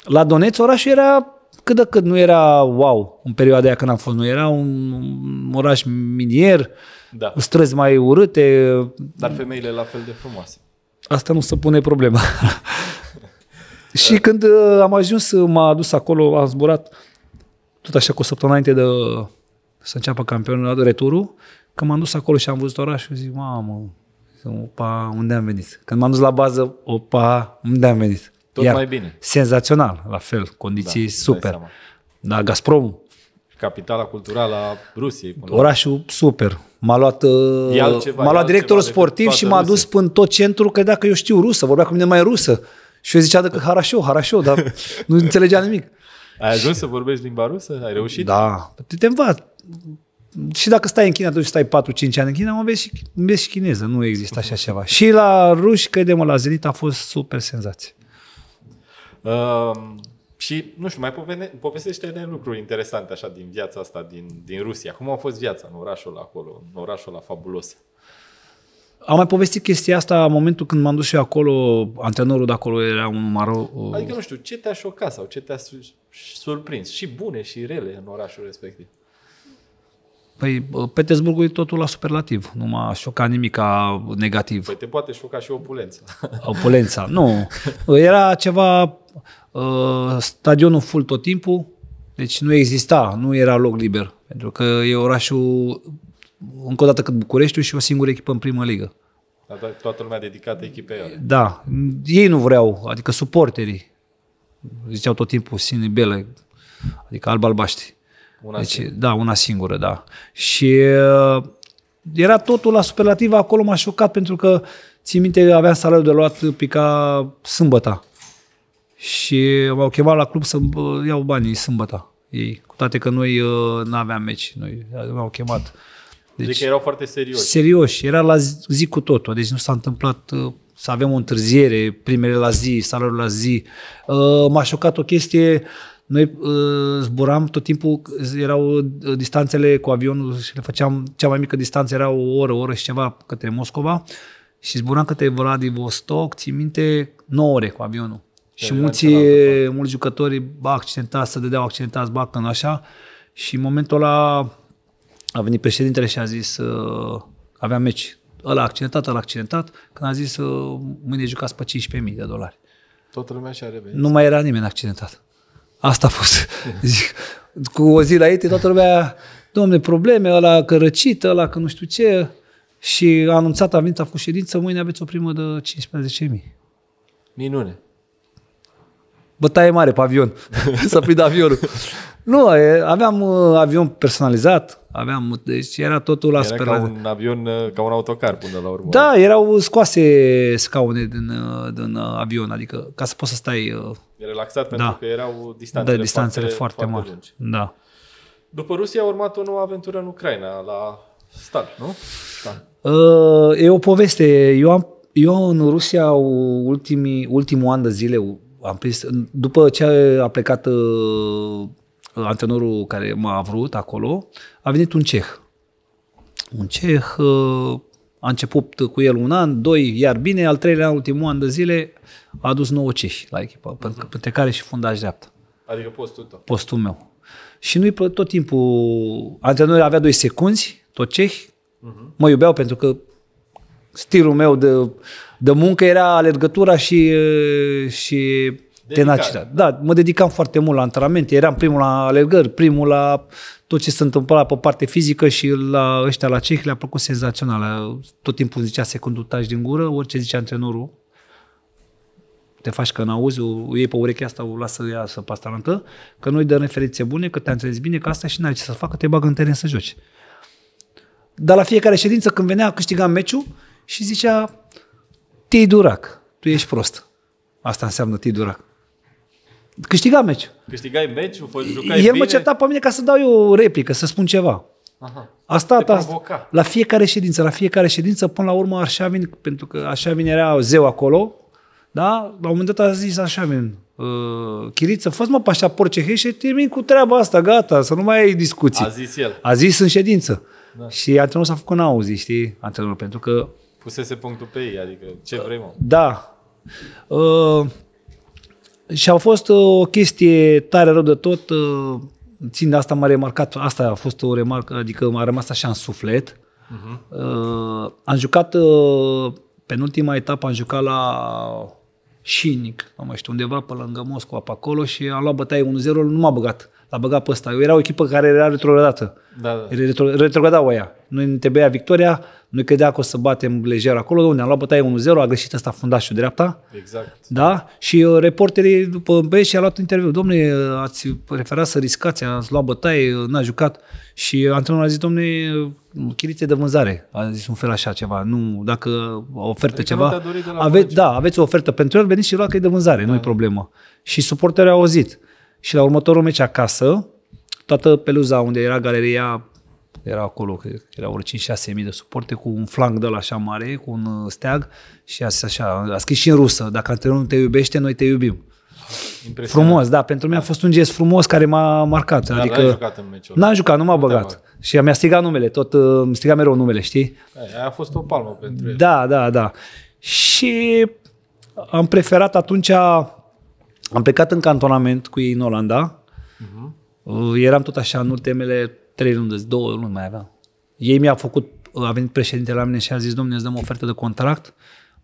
La Donetsk orașul era cât de cât, nu era wow în perioada aia când am fost, nu era un, un oraș minier, Da. cu străzi mai urâte, Dar femeile la fel de frumoase. Asta nu se pune problema. (laughs) și când uh, am ajuns, uh, m-a adus acolo, am zburat tot așa cu o săptămână înainte de să înceapă campionatul, returul, când m-am dus acolo și am văzut orașul, zic, mamă, opa, unde am venit? Când m-am dus la bază, opa, unde am venit? Tot mai bine. Senzațional, la fel, condiții Da, îți dai super. seama. Da, Gazprom, Capitala culturală a Rusiei. Până la- orașul super. M-a luat, uh, E altceva, m-a e luat directorul altceva decât sportiv și toată m-a dus Rusia. până tot centrul, credea că eu știu rusă, vorbea cu mine mai rusă. Și eu zicea decât Harașo, Harașo, dar nu înțelegea nimic. (laughs) Ai ajuns să vorbești limba rusă? Ai reușit? Da, te, te învați. Și dacă stai în China, atunci stai 4-5 ani în China, înveți și, înveți și chineză, nu există așa ceva. Și la ruși, crede-mă, la Zenit a fost super senzație. Uh, și, nu știu, mai povene, povestește-ne lucruri interesante așa din viața asta din, din Rusia. Cum a fost viața în orașul ăla acolo, în orașul ăla fabulos? Am mai povestit chestia asta în momentul când m-am dus și eu acolo, antrenorul de acolo era un maro... Adică, nu știu, ce te-a șocat sau ce te-a su- surprins? Și bune și rele în orașul respectiv. Păi, Petersburgul e totul la superlativ. Nu m-a șocat nimic ca negativ. Păi te poate șoca și opulența. Opulența. Nu. (laughs) Era ceva uh, stadionul full tot timpul, deci nu exista, nu era loc liber. Pentru că e orașul, încă o dată cât Bucureștiul și o singură echipă în primă ligă. Dar to- toată lumea dedicată echipei alea. Da, ei nu vreau, adică suporterii. Ziceau tot timpul sine bele, adică alb-albaștri. Una Deci, singură. da, una singură, da. Și uh, era totul la superlativ, acolo m-a șocat pentru că, țin minte, aveam salariul de luat pica sâmbăta. Și m-au chemat la club să uh, iau banii sâmbăta. Ei, cu toate că noi uh, nu aveam meci, noi m-au chemat. Deci, adică erau foarte serioși. Serios, era la zi, zi cu totul, deci nu s-a întâmplat uh, să avem o întârziere, primele la zi, salariul la zi. Uh, M-a șocat o chestie, noi uh, zburam tot timpul, erau uh, distanțele cu avionul și le făceam, cea mai mică distanță era o oră, o oră și ceva către Moscova și zburam către Vladivostok, țin minte, 9 ore cu avionul. Și era mulți, cealaltă mulți jucători, ba accidentați, să dădeau accidentați, ba când așa. Și în momentul ăla a venit președintele și a zis, uh, avea meci, ăla accidentat, ăla accidentat, când a zis, uh, mâine jucați pe 15.000 de dolari. Toată lumea și-a revenit. Nu mai era nimeni accidentat. Asta a fost. (laughs) Zic, cu o zi la ei, toată lumea, domne, probleme, ăla că răcit, ăla că nu știu ce. Și a anunțat, a venit, a făcut ședință, mâine aveți o primă de 15.000. Minune. Bătaie mare pe avion, (laughs) să prindă avionul. Nu, e, aveam uh, avion personalizat, aveam, deci era totul la Era super. ca un avion, uh, ca un autocar până la urmă. Da, erau scoase scaune din, uh, din uh, avion, adică ca să poți să stai uh, E relaxat pentru Da. că erau de distanțele, distanțele foarte, foarte mari. lungi. Da. După Rusia a urmat o nouă aventură în Ucraina, la Stal, nu? Da. Uh, e o poveste. Eu, am, eu în Rusia ultimii, ultimul an de zile am prins, după ce a plecat uh, antrenorul care m-a vrut acolo, a venit un ceh. Un ceh uh, a început cu el un an, doi, iar bine, al treilea, ultimul an de zile, a adus nouă cehi la echipă, uh-huh. printre care și fundaș dreaptă Adică postul tău. postul meu. Și nu-i plă- tot timpul, antrenorul avea doi secunzi, tot cehi, uh-huh. mă iubeau pentru că stilul meu de, de muncă era alergătura și, și tenacitatea. Da, mă dedicam foarte mult la antrenamente, eram primul la alergări, primul la tot ce se întâmpla pe parte fizică și la ăștia la cehi le-a plăcut senzațional. Tot timpul zicea secundul taci din gură, orice zicea antrenorul, te faci că n-auzi, o iei pe urechea asta, o lasă ea să pastarantă, că noi dăm referințe bune, că te antrenezi bine, că asta și n-ai ce să facă, te bagă în teren să joci. Dar la fiecare ședință, când venea, câștigam meciul și zicea, Tii Durac, tu ești prost. Asta înseamnă Tii Durac. Câștigam meciul. Câștigai meciul, fă- jucai El bine? mă certa pe mine ca să dau eu o replică, să spun ceva. Aha. A stat Te asta, provoca. la fiecare ședință, la fiecare ședință, până la urmă Arșavin, pentru că Arșavin era zeu acolo, da? La un moment dat a zis Arșavin, uh, Chiriță, fă mă pașaport cehei și termin cu treaba asta, gata, să nu mai ai discuții. A zis el. A zis în ședință. Da. Și antrenorul s-a făcut n-auzi, știi, antrenorul, pentru că, Pusese punctul pe ei, adică ce vrei, mă? da, uh, și a fost uh, o chestie tare rău de tot, uh, țin de asta m-a remarcat, asta a fost o remarcă, adică m-a rămas așa în suflet. Uh-huh. Uh, am jucat, uh, penultima etapă am jucat la Șinic, nu mai știu, undeva pe lângă Moscova, pe acolo și am luat bătaie 1-0, nu m-a băgat. L-a băgat pe ăsta. Eu era o echipă care era retrogradată. Da, da. Retro, retrogradau aia. Noi ne trebuia victoria, noi credea că o să batem lejer acolo, unde am luat bătaie 1-0, a greșit ăsta fundașul dreapta. Exact. Da? Și uh, reporterii după băieți și-a luat interviu. Domne, ați preferat să riscați, ați luat bătaie, n-a jucat. Și antrenorul a zis, domne, chirițe de vânzare. A zis un fel așa ceva. Nu, dacă o ofertă Adică nu ceva. te-a dorit de la Aveți, băieți. da, aveți o ofertă pentru el, veniți și luați că e de vânzare, da. nu e problemă. Și suporterii au auzit. Și la următorul meci acasă, toată peluza unde era galeria, era acolo, că erau vreo 5-6 mii de suporte cu un flanc de la așa mare, cu un uh, steag și a zis așa, a scris și în rusă, dacă antrenorul te iubește, noi te iubim. Impresionant. Frumos, da, pentru mine a fost un gest frumos care m-a marcat. Dar adică n-ai jucat în meciul ăla. N-am jucat, nu m-a te-a băgat. băgat. Și mi-a strigat numele, tot uh, îmi striga mereu numele, știi? Aia a fost o palmă pentru el. Da, da, da. Și am preferat atunci, am plecat în cantonament cu ei în Olanda. Uh-huh. Eram tot așa în ultimele trei luni, două luni mai aveam. Ei mi-au făcut, a venit președintele la mine și a zis, domnule, îți dăm ofertă de contract,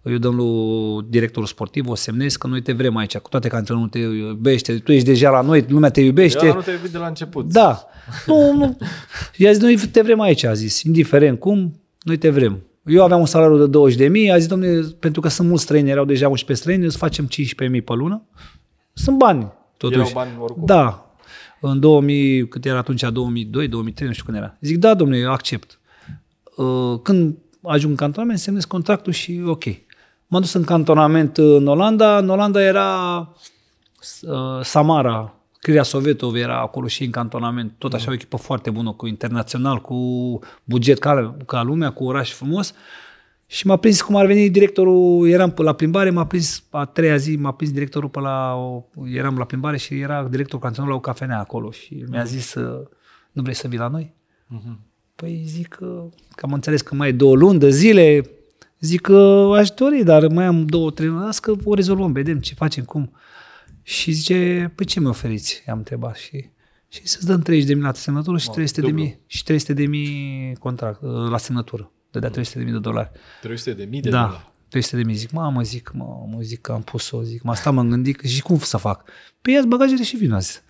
eu dăm lui directorul sportiv, o semnezi că noi te vrem aici, cu toate că antrenorul te iubește, tu ești deja la noi, lumea te iubește. Eu nu te iubit de la început. Da. Nu, nu. I-a zis, noi te vrem aici, a zis, indiferent cum, noi te vrem. Eu aveam un salariu de 20 de mii, a zis, domnule, pentru că sunt mulți străini, erau deja 11 străini, îți facem 15 mii pe lună. Sunt bani, totuși. Erau bani oricum. Da. În 2000, cât era atunci, 2002, 2003, nu știu când era. Zic, da, domnule, eu accept. Uh, Când ajung în cantonament, semnez contractul și ok. M-am dus în cantonament în Olanda. În Olanda era uh, Samara, Criria Sovetov era acolo și în cantonament. Tot așa o echipă foarte bună, cu internațional, cu buget ca, ca lumea, cu oraș frumos. Și m-a prins cum ar veni directorul, eram pe la plimbare, m-a prins a treia zi, m-a prins directorul pe la, o, eram la plimbare și era directorul cantonal la o cafenea acolo și mi-a zis, uh, nu vrei să vii la noi? Păi zic că, că am înțeles că mai e două luni de zile, zic că aș dori, dar mai am două, trei luni, las că o rezolvăm, vedem ce facem, cum. Și zice, păi ce mi oferiți? I-am întrebat și și să-ți dăm 30 de mii la semnătură și 300 de dublu. mii și 300 de mii contract uh, la semnătură. Dădea 300 de mii de dolari. 300 de mii de Da, dolari. 300 de mii. Zic, mamă, zic, mă, mă, zic că am pus-o, zic, m-a stat, m-am gândit, și cum să fac? Păi ia bagajele și vin azi.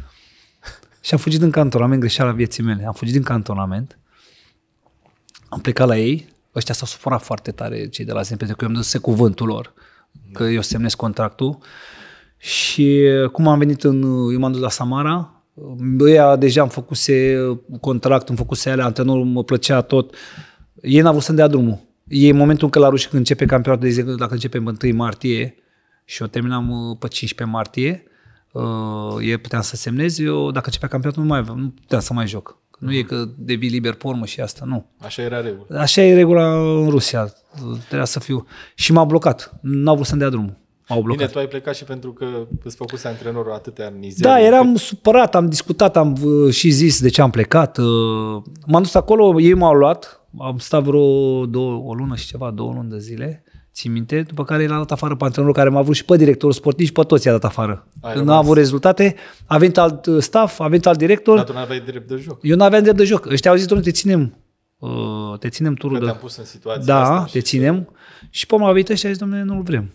Și am fugit din cantonament, greșeala vieții mele. Am fugit din cantonament, am plecat la ei, ăștia s-au supărat foarte tare, cei de la Zen, pentru că eu am dus cuvântul lor, că eu semnez contractul. Și cum am venit în, eu m-am dus la Samara, ăia deja am făcuse contract, am făcuse alea, antrenorul mă plăcea tot. Ei n-au vrut să-mi dea drumul. Ei, în momentul în care la ruși, când începe campionatul, de exemplu, dacă începe în 1 martie și o terminam uh, pe 15 martie, uh, e puteam să semnez, eu dacă începea campionatul nu mai aveam, nu puteam să mai joc. Nu e că devii liber pe urmă și asta, nu. Așa era regula. Așa e regula în Rusia. Trebuia să fiu. Și m-a blocat. N-au vrut să-mi dea drumul. M-au blocat. Bine, tu ai plecat și pentru că îți făcuse antrenorul atâtea mizerii. Da, eram supărat, am discutat, am uh, și zis de ce am plecat. uh, M-am dus acolo, ei m-au luat, am stat vreo două, o lună și ceva, două luni de zile, țin minte, după care l-a dat afară pe antrenorul care m-a vrut și pe directorul sportiv și pe toți i-a dat afară. Ai Când rămas. n-a avut rezultate, a venit alt uh, staff, a venit alt director, Dar tu n-aveai drept de joc. eu nu aveam drept de joc. Ăștia au zis, domnule, te ținem, uh, te ținem turul Că de... te-am pus în situația Da, asta. te și- ținem. Și pe urmă a venit ăștia și a zis, domnule, nu-l vrem.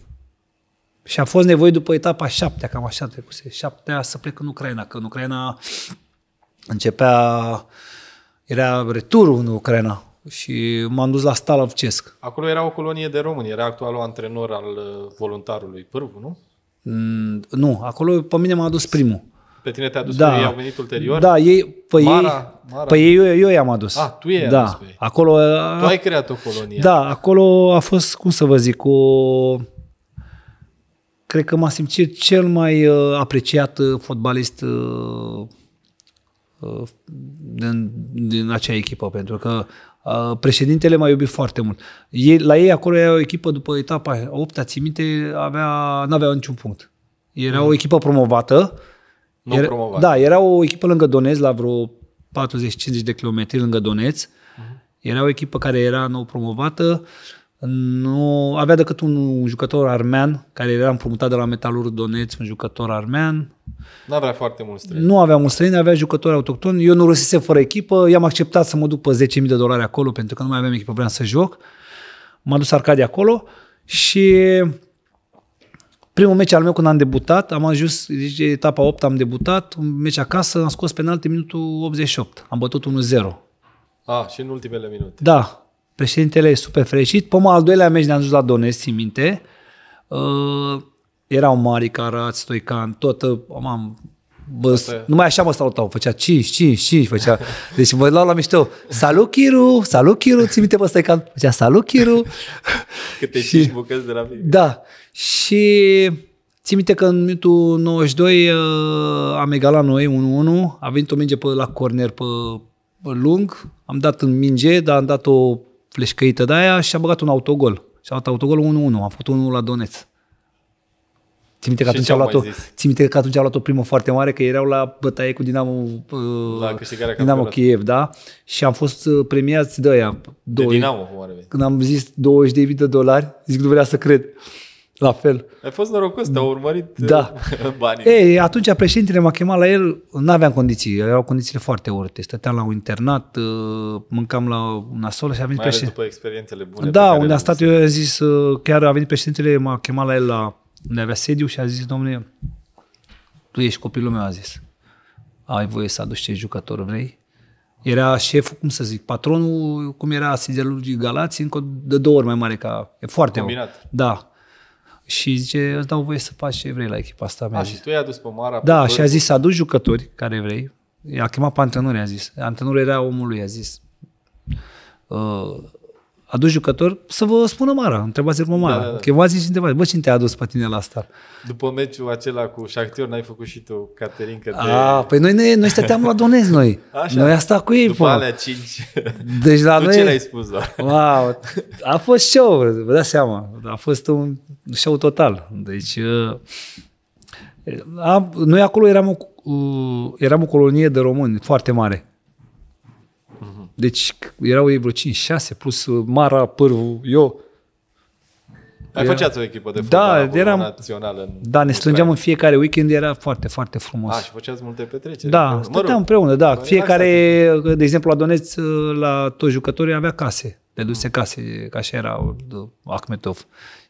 Și a fost nevoie după etapa șaptea, cam așa trecuse, șaptea să plec în Ucraina, că în Ucraina începea, era returul în Ucraina și m-am dus la Stalovcesc. Acolo era o colonie de români, era actualul antrenor al uh, voluntarului Pârvu, nu? Mm, Nu, acolo pe mine m-a dus primul. Pe tine te-a dus Da. da. ei au venit ulterior? Da, ei, pe Mara- ei, Mara- pe ei eu, eu i-am adus. Ah, tu i-ai da, adus pe ei. Acolo, Tu ai creat o colonie. Da, acolo a fost, cum să vă zic, o... Cred că m-a simțit cel mai uh, apreciat uh, fotbalist uh, uh, din, din acea echipă, pentru că uh, președintele m-a iubit foarte mult. Ei, la ei acolo era o echipă, după etapa 8 țin minte, avea, n-avea niciun punct. Era o echipă promovată. Nu era, promovată. Da, era o echipă lângă Donetsk, la vreo 40-50 de kilometri lângă Donetsk. Era o echipă care era nou promovată, nu avea decât un, un jucător armean, care era împrumutat de la Metalurg Donetsk, un jucător armean. N-avea foarte mulți străini. Nu avea un străin, avea jucători autohtoni. Eu nu răsise fără echipă, i-am acceptat să mă duc pe 10.000 de dolari acolo, pentru că nu mai aveam echipă, vreau să joc. M-a dus Arcadia acolo și primul meci al meu când am debutat, am ajuns, deci etapa 8 am debutat, un meci acasă, am scos penalti în minutul 88, am bătut 1-0. Ah, și în ultimele minute. Da, președintele e super fericit. Pe urmă, al doilea meci ne-am dus la Donetsk, țin minte. Uh, erau mari, Carat, Stoican, tot, uh, am Bă, Asta- numai așa mă salutau, făcea 5, 5, 5, făcea. Deci mă luau la mișto. Salut, Chiru, salut, Chiru, ții minte, bă, Stoican? Făcea salut, Chiru. (laughs) Câte Și- cinci bucăți de la mine. Da. Și țin minte că în minutul 92 uh, am egalat noi 1-1, a venit o minge pe la corner pe, pe lung, am dat în minge, dar am dat o fleșcăită de aia și a băgat un autogol. Și a dat autogol 1-1, am făcut 1 la Donetsk. Țin minte, că Și atunci ce au au luat o, mai zis? țin minte că atunci au luat o primă foarte mare, că erau la bătaie cu Dinamo, uh, La câștigarea Dinamo campionatului. Kiev, da? Și am fost uh, premiați de aia. De Dinamo, cum ar veni. Când am zis 20.000 de dolari, zic, nu vrea să cred. La fel. Ai fost norocos, te-au urmărit Da. uh, (laughs) banii. Ei, atunci președintele m-a chemat la el, nu aveam condiții, erau condițiile foarte urâte. Stăteam la un internat, uh, mâncam la un nasol și a venit Mai ales președintele. după experiențele bune. pe Da, care unde le-ai a stat avut. eu, a zis, uh, chiar a venit președintele, m-a chemat la el la unde avea sediu și a zis, domnule, tu ești copilul meu, a zis. Ai voie să aduci ce jucător vrei? Era șeful, cum să zic, patronul, cum era Siderurgii Galați, încă de două ori mai mare ca... E foarte Combinat. Da. Și zice, îți dau voie să faci ce vrei la echipa asta. Mi-a A, zis. și tu i-ai adus pe Mara. Da, pe și a zis să aduci jucători care vrei. I-a chemat pe antrenori, a zis. Antrenorul era omul lui, a zis. Uh, aduci jucători să vă spună Mara. Întrebați-l pe Mara. Da, Da, da, da. Chemați și întrebați. Bă, cine te-a adus pe tine la asta? După meciul acela cu Shakhtar, n-ai făcut și tu Caterinca de... A, păi noi, ne, noi stăteam la Donez, noi. Așa. Noi am stat cu ei. După pă. alea cinci. Deci la tu noi... ce le-ai spus doar? Wow, a fost show, vă dați seama. A fost un show total. Deci, uh, a, noi acolo eram o, uh, eram o colonie de români foarte mare. Deci erau ei vreo 5-6 plus uh, Mara, Pârvu, eu. Mai Era- făceați o echipă de Da, fotbal acolo, eram- națională în Da, ne strângeam în fiecare weekend, era foarte, foarte frumos. A, și făceați multe petreceri. Da, împreună. stăteam Mă rog, împreună, da. vă Fiecare, de exemplu, la Doneț, la toți jucătorii avea case. Le duse case, ca așa era uh, Akhmetov.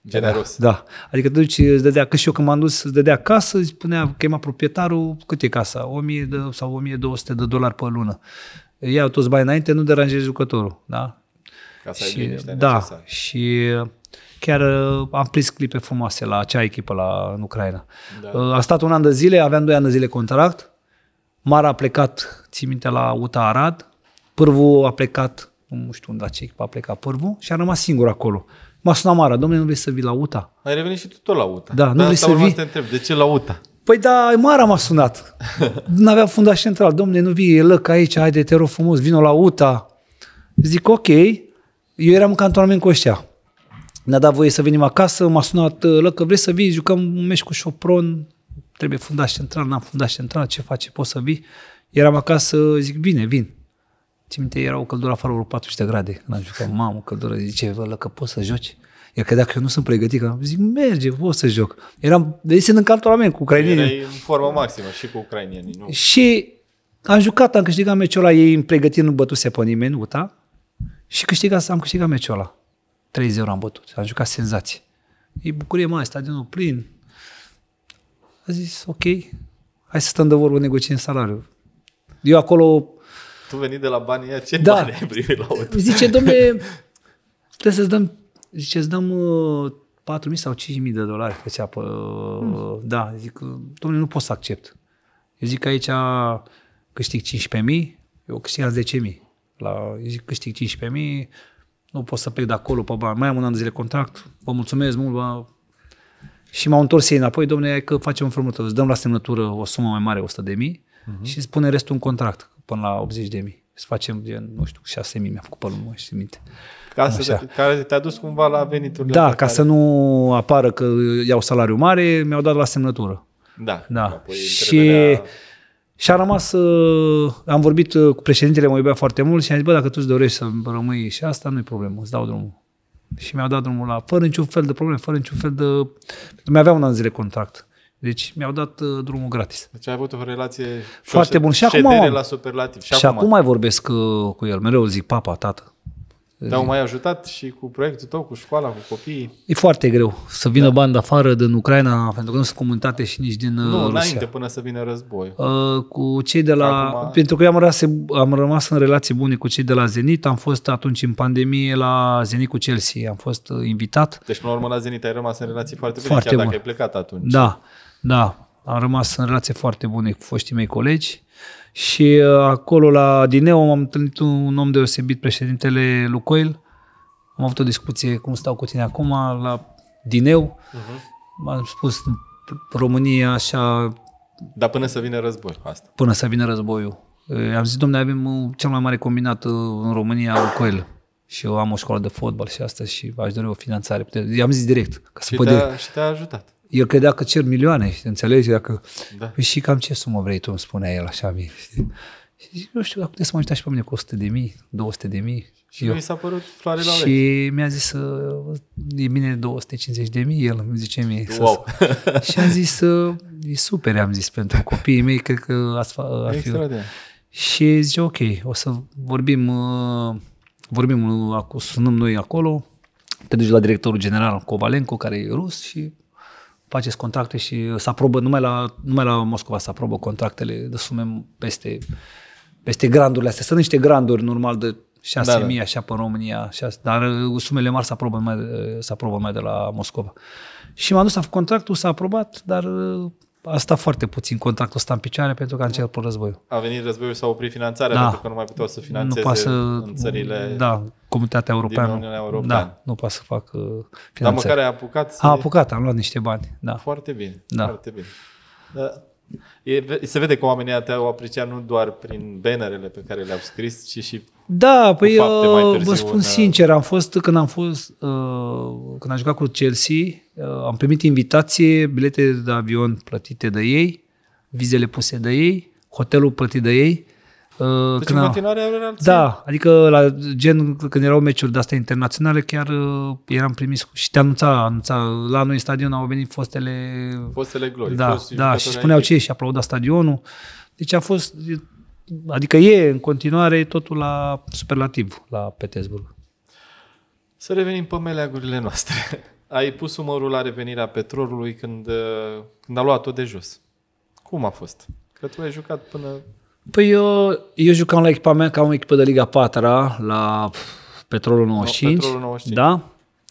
Generos. Da. Adică te duci, îți dădea, că și eu când m-am dus, îți dădea casă, îți punea, chema proprietarul, cât e casa? 1000 de, sau 1200 de dolari pe lună. Iau toți bani înainte, nu deranjezi jucătorul. Da? Ca să ai și, liniștea da, necesară. și chiar uh, am prins clipe frumoase la acea echipă la, în Ucraina. Da. Uh, Am stat un an de zile, aveam doi ani de zile contract. Mara a plecat, țin minte, la UTA Arad. Pârvu a plecat, nu știu la ce echipă a plecat Pârvu și am rămas singur acolo. M-a sunat Mara, domnule, nu vrei să vii la UTA? Ai revenit și tu tot la UTA. Da, nu Dar vrei asta să urma vii? să te întreb, de ce la UTA? Păi da, Mara m-a sunat. (laughs) nu avea fundaș central. Domne, nu vii, e lăc aici, haide, te rog frumos, vino la UTA. Zic, ok. Eu eram în cantonament cu ăștia. Ne-a dat voie să venim acasă, m-a sunat, lăcă, vrei să vii, jucăm un meci cu Șopron, trebuie fundaș central, n-am fundaș central, ce face, poți să vii? Eram acasă, zic, bine, vin. Țin minte, era o căldură afară, vreo 40 de grade când am jucat. Mamă, căldură, zice, vă, lăcă, poți să joci? El credea că eu nu sunt pregătit, că zic, merge, pot să joc. Eram, de în cantonament cu ucrainienii. Erai în formă maximă și cu ucrainienii, nu? Și am jucat, am câștigat meciul ăla, ei în pregătire nu bătuse pe nimeni, UTA, și câștigat, am câștigat meciul ăla. 3-0 am bătut, am jucat senzații. E bucurie mare, stadionul plin. A zis, ok, hai să stăm de vorbă, negociem salariul. Eu acolo, Tu venit de la banii ăia, ce Da. bani ai primit la (laughs) UTA? zice, domne, trebuie să-ți dăm, zice, îți dăm uh, 4.000 sau 5.000 de dolari făcea pe, uh, da, zic, domnule, nu pot să accept. Eu zic că aici câștig 15.000, eu câștigam 10.000. La, eu zic câștig 15.000, nu pot să plec de acolo pe bani. Mai am un an de zile contract, vă mulțumesc mult, bă. Și m-au întors ei înapoi, domnule, hai că facem un frumos, îți dăm la semnătură o sumă mai mare, 100 de mii, uh-huh. și îți pune restul în contract, până la 80 de mii. Să facem, gen, nu știu, 6 mii mi-a făcut pe lună, nu știu minte. Ca să Așa. te, care te-a dus cumva la veniturile Da, pe ca care... să nu apară că iau salariu mare, mi-au dat la semnătură. Da. Da. Apoi și, întrevedea- și a rămas, uh, am vorbit uh, cu președintele, mă iubea foarte mult și a zis, bă, dacă tu îți dorești să rămâi și asta, nu-i problemă, îți dau drumul. Și mi-au dat drumul la, fără niciun fel de probleme, fără niciun fel de... Mi avea un an de zile contract. Deci mi-au dat uh, drumul gratis. Deci ai avut o relație și Foarte o bun. Și acum ședere am. la superlativ. Și, Și, acum mai vorbesc uh, cu el, mereu îl zic, papa, tată. Te-au mai ajutat și cu proiectul tău, cu școala, cu copiii? E foarte greu să vină da. banda afară din Ucraina, pentru că nu sunt comunitate și nici din uh, Nu, Rusia. înainte, până să vină război. Uh, cu cei de la... Acum- Pentru că eu am rămas, am rămas în relații bune cu cei de la Zenit, am fost atunci în pandemie la Zenit cu Chelsea, am fost uh, invitat. Deci, până la urmă, la Zenit ai rămas în relații foarte bune, Foarte chiar dacă bun. ai plecat atunci. Da, da, am rămas în relații foarte bune cu foștii mei colegi și uh, acolo la Dineu am întâlnit un om deosebit, președintele Lucoil. Am avut o discuție cum stau cu tine acum la Dineu. Mhm. M-am spus România așa Dar până să vină război, asta. până să vină războiul. E, Am zis, domnule, avem uh, cel mai mare combinat uh, în România, Lucoil. Și eu am o școală de fotbal și asta și aș dori o finanțare. Pute- I-am zis direct, ca să Și pot te-a, și te-a ajutat. El credea că cer milioane, știi, înțelegi? Dacă... Da. Păi și cam ce sumă vrei tu, îmi spunea el așa mie, știi? Și zic, nu știu, dacă puteți să mă ajutați și pe mine cu 100 de mii, 200 de mii. Și lui s-a părut floare la urechi. Și mi-a zis să e bine 250 de mii, el îmi zice mie. să- Wow. (laughs) și am zis, uh, e super, am zis, pentru copiii mei, cred că ați fa- ar fi... Extraordinar. Și zice, ok, o să vorbim, uh, vorbim uh, acu- sunăm noi acolo, te duci la directorul general Kovalenko, care e rus și faceți contracte și să aprobă, numai la, numai la Moscova să aprobă contractele de sume peste, peste grandurile astea. Sunt niște granduri normal de 6.000 Da, da, da. așa pe România, 6, dar uh, sumele mari se aprobă mai, se aprobă mai de la Moscova. Și m-am dus, am făcut contractul, s-a aprobat, dar uh, a stat foarte puțin contractul ăsta în picioare pentru că a început războiul. A venit războiul, s-a oprit finanțarea Da. pentru că nu mai puteau să financeze nu poate să, în țările... Da, comunitatea europeană. Uniunea Europeană. Da, nu poate să facă Dar finanțare. măcar ai apucat să... A apucat, am luat niște bani. Da. Foarte bine, Da. foarte bine. Da. E, se vede că oamenii te-au apreciat nu doar prin bannerele pe care le-au scris, ci și Da, păi fapte mai uh, târziu vă spun în, uh, sincer, am fost când am fost uh, când am jucat cu Chelsea, uh, am primit invitație, bilete de avion plătite de ei, vizele puse de ei, hotelul plătit de ei. Uh, Deci când în am- continuare au relații? Da, adică la gen când erau meciuri de astea internaționale, chiar uh, eram primis cu- și te anunța, anunța la noi în stadion au venit fostele Fostele glori. da, foști da, jucători și ai spuneau echipei. ce și aplauda stadionul. Deci a fost, adică e în continuare totul la superlativ la Petersburg. Să revenim pe meleagurile noastre. (laughs) Ai pus umărul la revenirea petrolului când, uh, când a luat-o de jos. Cum a fost? Că tu ai jucat până... Păi eu, eu jucam la echipa mea ca o echipă de Liga 4 la Petrolul 95. Petrolul 95. Da.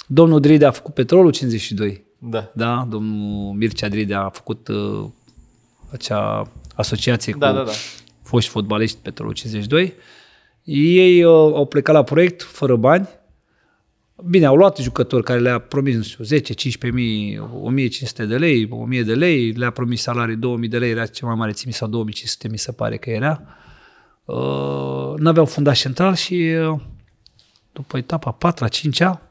Domnul Dride a făcut Petrolul 52. Da. Da, domnul Mircea Dride a făcut uh, acea asociație Da, cu da, da. foști fotbaliști Petrolul 52. Ei uh, au plecat la proiect fără bani. Bine, au luat jucători care le-a promis, nu știu, 10, 15 mii, 1500 de lei, 1000 de lei, le-a promis salarii 2000 de lei, era cel mai mare țimi sau 2500 mi se pare că era. Uh, n-aveau fundaș central și uh, după etapa 4 a 5 -a,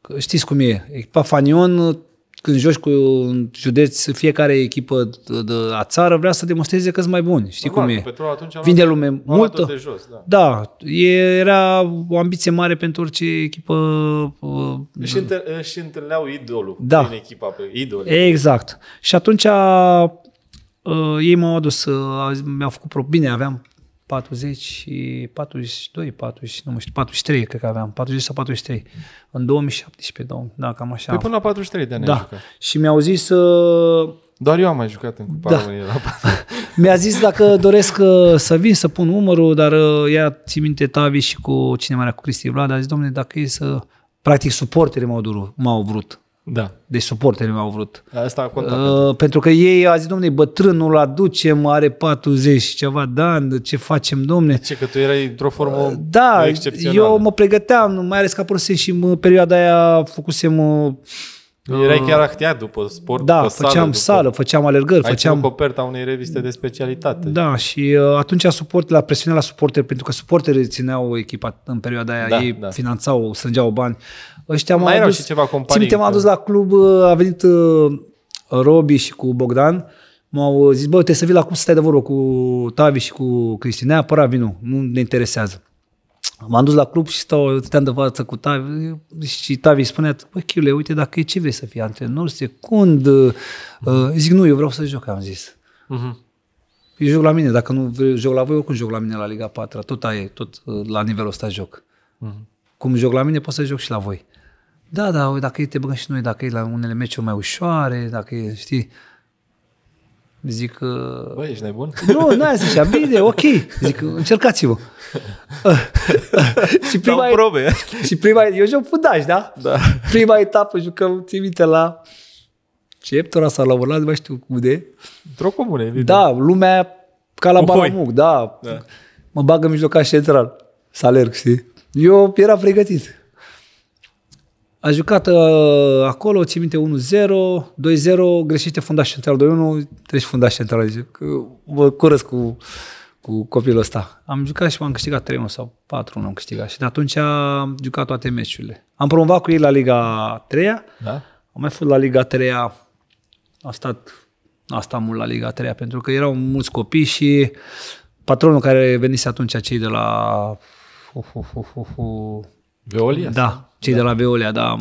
că știți cum e, echipa Fanion, când joci cu un județ, fiecare echipă de, de a țară vrea să demonstreze că sunt mai buni. Știi Normal, cum e? că Petrolul atunci a Vinde luat- lume a luat-o multă. de jos, da. Da, era o ambiție mare pentru orice echipă. uh, Își, întă, își întâlneau idolul Da. din echipa pe idol. Exact. Și atunci uh, ei m-au adus, uh, mi-au făcut pro... Bine, aveam 40 și 42, 40, nu mai știu, 43 cred că aveam, 40 sau 43. În 2017, domn, da, cam așa. Păi până la 43 de ani ai da. jucat. Și mi-au zis uh, Doar eu am mai jucat în Cupa Da. României. La... (laughs) Mi-a zis dacă doresc uh, să vin să pun umărul, dar uh, ea ții minte Tavi și cu cine mai era cu Cristi Vlad, a zis, domnule, dacă e să... Practic, suporterii m-au, duru, m-au vrut. Da. Deci suporterii m-au vrut. Asta a contat. Uh, pentru că ei a zis, domnule, bătrânul aducem, are 40 și ceva de ani, ce facem, domne? Ce, că tu erai într-o formă Da, excepțională. eu mă pregăteam, mai ales că apăruse și în perioada aia făcusem, uh, Erai chiar actiat după sport, da, după făceam sală, după... sală, făceam alergări, Ai făceam... ținut coperta unei reviste de specialitate. Da, și uh, atunci suport, la presiunea la suporteri, pentru că suporterii țineau echipa în perioada aia, Da, ei da. finanțau, strângeau bani. Ăștia Mai m-au erau adus, și ceva companii Țin minte, m-am că- dus la club, uh, a venit uh, Robi și cu Bogdan, m-au zis, bă, trebuie să vii la club să stai de vorbă cu Tavi și cu Cristi, neapărat vinu, nu ne interesează. M-am dus la club și stau, stăteam de față cu Tavi și Tavi spunea, bă, Chiule, uite, dacă e ce vrei să fii antrenor, secund, uh, uh, zic, nu, eu vreau să joc, am zis. Mhm. Eu joc la mine, dacă nu vreau joc la voi, oricum joc la mine la Liga 4, tot aia e, tot uh, la nivelul ăsta joc. Cum joc la mine, pot să joc și la voi. Da, da, uite, dacă e, te băgăm și noi, dacă e la unele meciuri mai ușoare, dacă e, știi, zic că... Băi, ești nebun? Nu, nu ai zis așa, bine, ok. Zic, încercați-vă. (laughs) și prima, Dau probe. și prima, eu joc fundaș, da? Da. Prima etapă jucăm, ții minte, la Ceptora sau la Urlat, nu mai știu unde. Într-o comună, evident. Da, lumea ca la Cu foi. Balamuc, da. Da. Mă bagă în mijlocaș central să alerg, știi? Eu eram pregătit. A jucat uh, acolo, ții minte 1-0, 2-0, greșește fundaș central 2-1, treci fundaș central. Zic, că mă curăț cu, cu copilul ăsta. Am jucat și m-am câștigat 3-1 sau 4-1 am câștigat. Și de atunci am jucat toate meciurile. Am promovat cu ei la Liga 3 Da? am mai fost la Liga 3 am stat asta mult la Liga 3 pentru că erau mulți copii și patronul care venise atunci, cei de la... Hu, hu, hu, hu, hu. Veolia? Da, cei da. de la Veolia, da,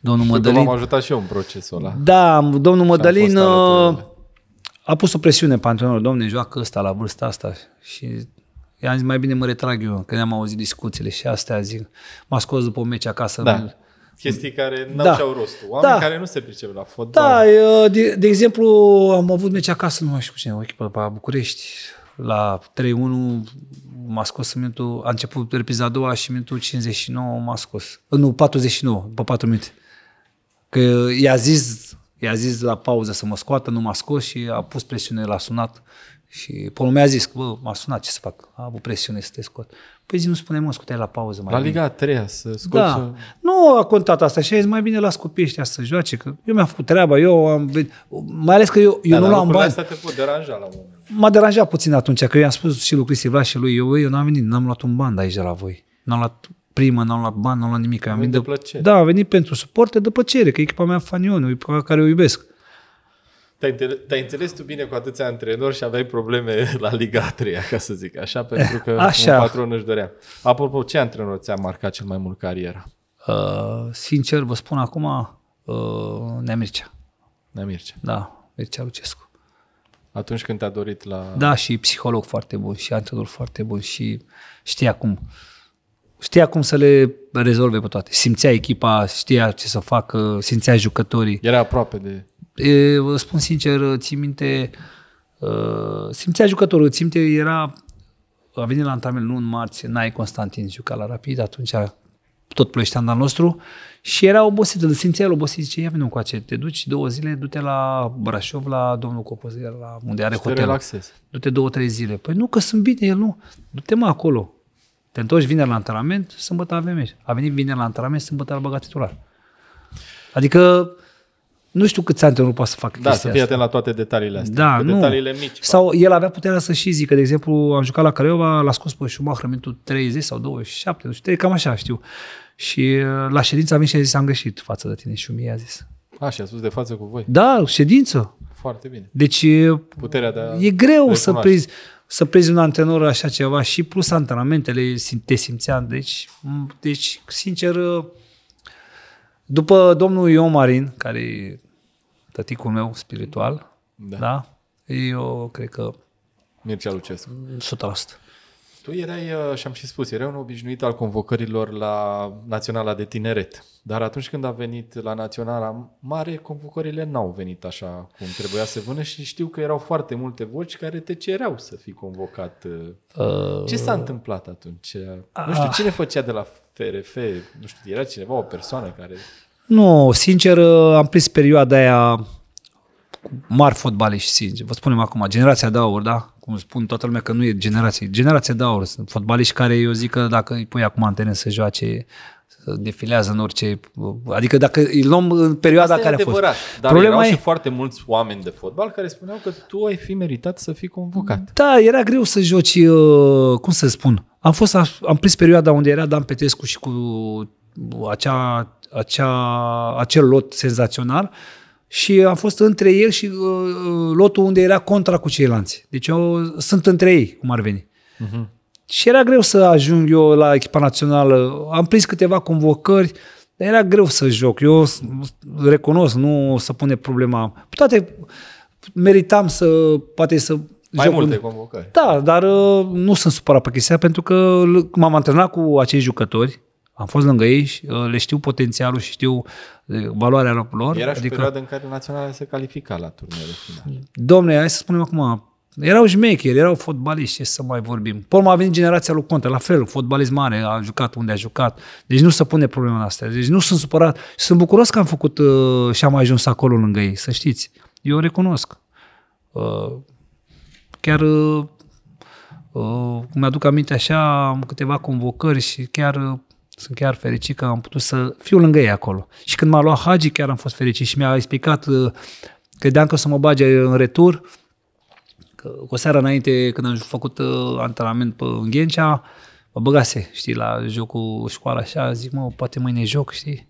domnul Știu că Mădălin. v-am ajutat și eu în procesul ăla. Da, domnul Mădălin fost alături de uh, a pus o presiune pe antrenorul, domne, joacă ăsta la vârsta asta. Și i-am zis, mai bine mă retrag eu, că ne-am auzit discuțiile și astea zic. M-a scos după un meci acasă. Da. Chestii care n-au Da. și-au rostul. Oameni Da. care nu se pricep la fotbal. Da, eu, de, de exemplu, am avut meci acasă, nu mai știu cu cine, o echipă de pe București, la 3-1 m-a scos în minutul, a început repriza a doua și în minutul 59 m-a scos. Nu, 49, după 4 minute. Că i-a zis, i-a zis la pauză să mă scoată, nu m-a scos și a pus presiune, l-a sunat. Și până mi-a zis, bă, m-a sunat, ce să fac? A avut presiune să te scot. Păi zi, nu spune, mă, scuteai la pauză. Mai La bine. Liga a treia să scoți... Da. Nu a contat asta și a zis mai bine las copiii ăștia să joace, că eu mi-am făcut treaba, eu am, mai ales că eu, eu Da, nu dar luam lucrurile bani. astea te pot deranja la un moment. M-a deranjat puțin atunci, că eu i-am spus și lui Cristi Vlad și lui, eu, băi, eu n-am venit, n-am luat un ban de aici de la voi. N-am luat primă, n-am luat bani, n-am luat nimic. Am venit venit de plăcere. Da, am venit pentru suporte de plăcere, că e echipa mea fanion, e echipa care o iubesc. Te-ai, înțeles, te-ai înțeles tu bine cu atâția antrenori și aveai probleme (laughs) la Liga a treia, ca să zic așa, pentru că Așa. un patron își dorea. Apropo, ce antrenor ți-a marcat cel mai mult cariera? Uh, sincer, vă spun acum, uh, Nea Mircea. Nea Mircea. Da, Mircea Lucescu. Atunci când te-a dorit la... Da, și psiholog foarte bun și antrenor foarte bun și știa cum. Știa cum să le rezolve pe toate. Simțea echipa, știa ce să facă, simțea jucătorii. Era aproape de... E, vă spun sincer, țin minte, uh, simțea jucătorul, țin minte, era, a venit la antrenament nu în marți, Nai Constantin juca la Rapid, atunci tot ploieștean al nostru și era obosit, îl simțea el obosit, zice, ia vină cu ce te duci două zile, du-te la Brașov, la domnul Copozir, la unde are Să te hotel. relaxezi. Du-te două, trei zile. Păi nu, că sunt bine, el nu. Du-te mă acolo. Te întorci vineri la antrenament, sâmbătă avem meci. A venit vineri la antrenament, sâmbătă l-a băgat titular. Adică nu știu câți antrenori poate să facă Da, chestia să fii asta. atent la toate detaliile astea. Da, că nu. detaliile mici. Sau el avea puterea să și zică, de exemplu, am jucat la Craiova, l-a scos pe Schumacher în minutul 30 sau 27, nu știu, 3, cam așa știu. Și uh, la ședință a venit și a zis, am greșit față de tine și mie a zis. A, și a spus de față cu voi. Da, ședință. Foarte bine. Deci e, Puterea de a e greu să recunoaște. prezi, să prezi un antrenor așa ceva și plus antrenamentele sim- te simțea. Deci, m- deci sincer, după domnul Ion Marin, care e tăticul meu spiritual, Da. da, da eu cred că Mircea Lucescu. 100%. Tu erai, uh, și am și spus, erai un obișnuit al convocărilor la Naționala de Tineret. Dar atunci când a venit la Naționala Mare, convocările n-au venit așa cum trebuia să vină și știu că erau foarte multe voci care te cereau să fii convocat. uh. Uh, Ce s-a întâmplat atunci? Nu știu, cine făcea de la FRF? Nu știu, era cineva, o persoană care... Nu, sincer, am prins perioada aia cu mari fotbaliști, sincer. Vă spunem acum, generația de aur, da? Cum spun toată lumea că nu e generație. Generația de aur. Sunt fotbaliști care eu zic că dacă îi pui acum în teren să joace, să defilează în orice... Adică dacă îi luăm în perioada Asta care e a fost. adevărat, dar Problema erau e- și foarte mulți oameni de fotbal care spuneau că tu ai fi meritat să fii convocat. Da, era greu să joci, uh, cum să spun, am, fost, am prins perioada unde era Dan Petescu și cu acea, acea, acel lot senzațional și am fost între el și uh, lotul unde era contra cu ceilalți. Deci eu sunt între ei, cum ar veni. Uh-huh. Și era greu să ajung eu la echipa națională. Am prins câteva convocări, dar era greu să joc. Eu s- recunosc, nu să pune problema. Toate meritam să, poate să Mai joc multe în- convocări. da, dar uh, nu sunt supărat pe chestia pentru că l- m-am antrenat cu acei jucători, am fost lângă ei, și, uh, le știu potențialul și știu uh, valoarea lor. Era și adică, perioada în care Naționala se califica la turneele finale. domne, hai să spunem acum, erau șmecheri, erau fotbaliști, ce să mai vorbim. Pe urmă a venit generația lui Conte, la fel, fotbalist mare, a jucat unde a jucat. Deci nu se pune problema asta. Deci nu sunt supărat. Și sunt bucuros că am făcut uh, și am ajuns acolo lângă ei, să știți. Eu recunosc. Uh, chiar uh, uh, cum mi-aduc aminte așa, am câteva convocări și chiar uh, sunt chiar fericit că am putut să fiu lângă ei acolo. Și când m-a luat Hagi, chiar am fost fericit și mi-a explicat, uh, credeam că o să mă bage în retur, că cu o seară înainte, când am făcut uh, antrenament pe în Ghencea, mă băgase, știi, la jocul școală așa, zic, mă, poate mâine joc, știi?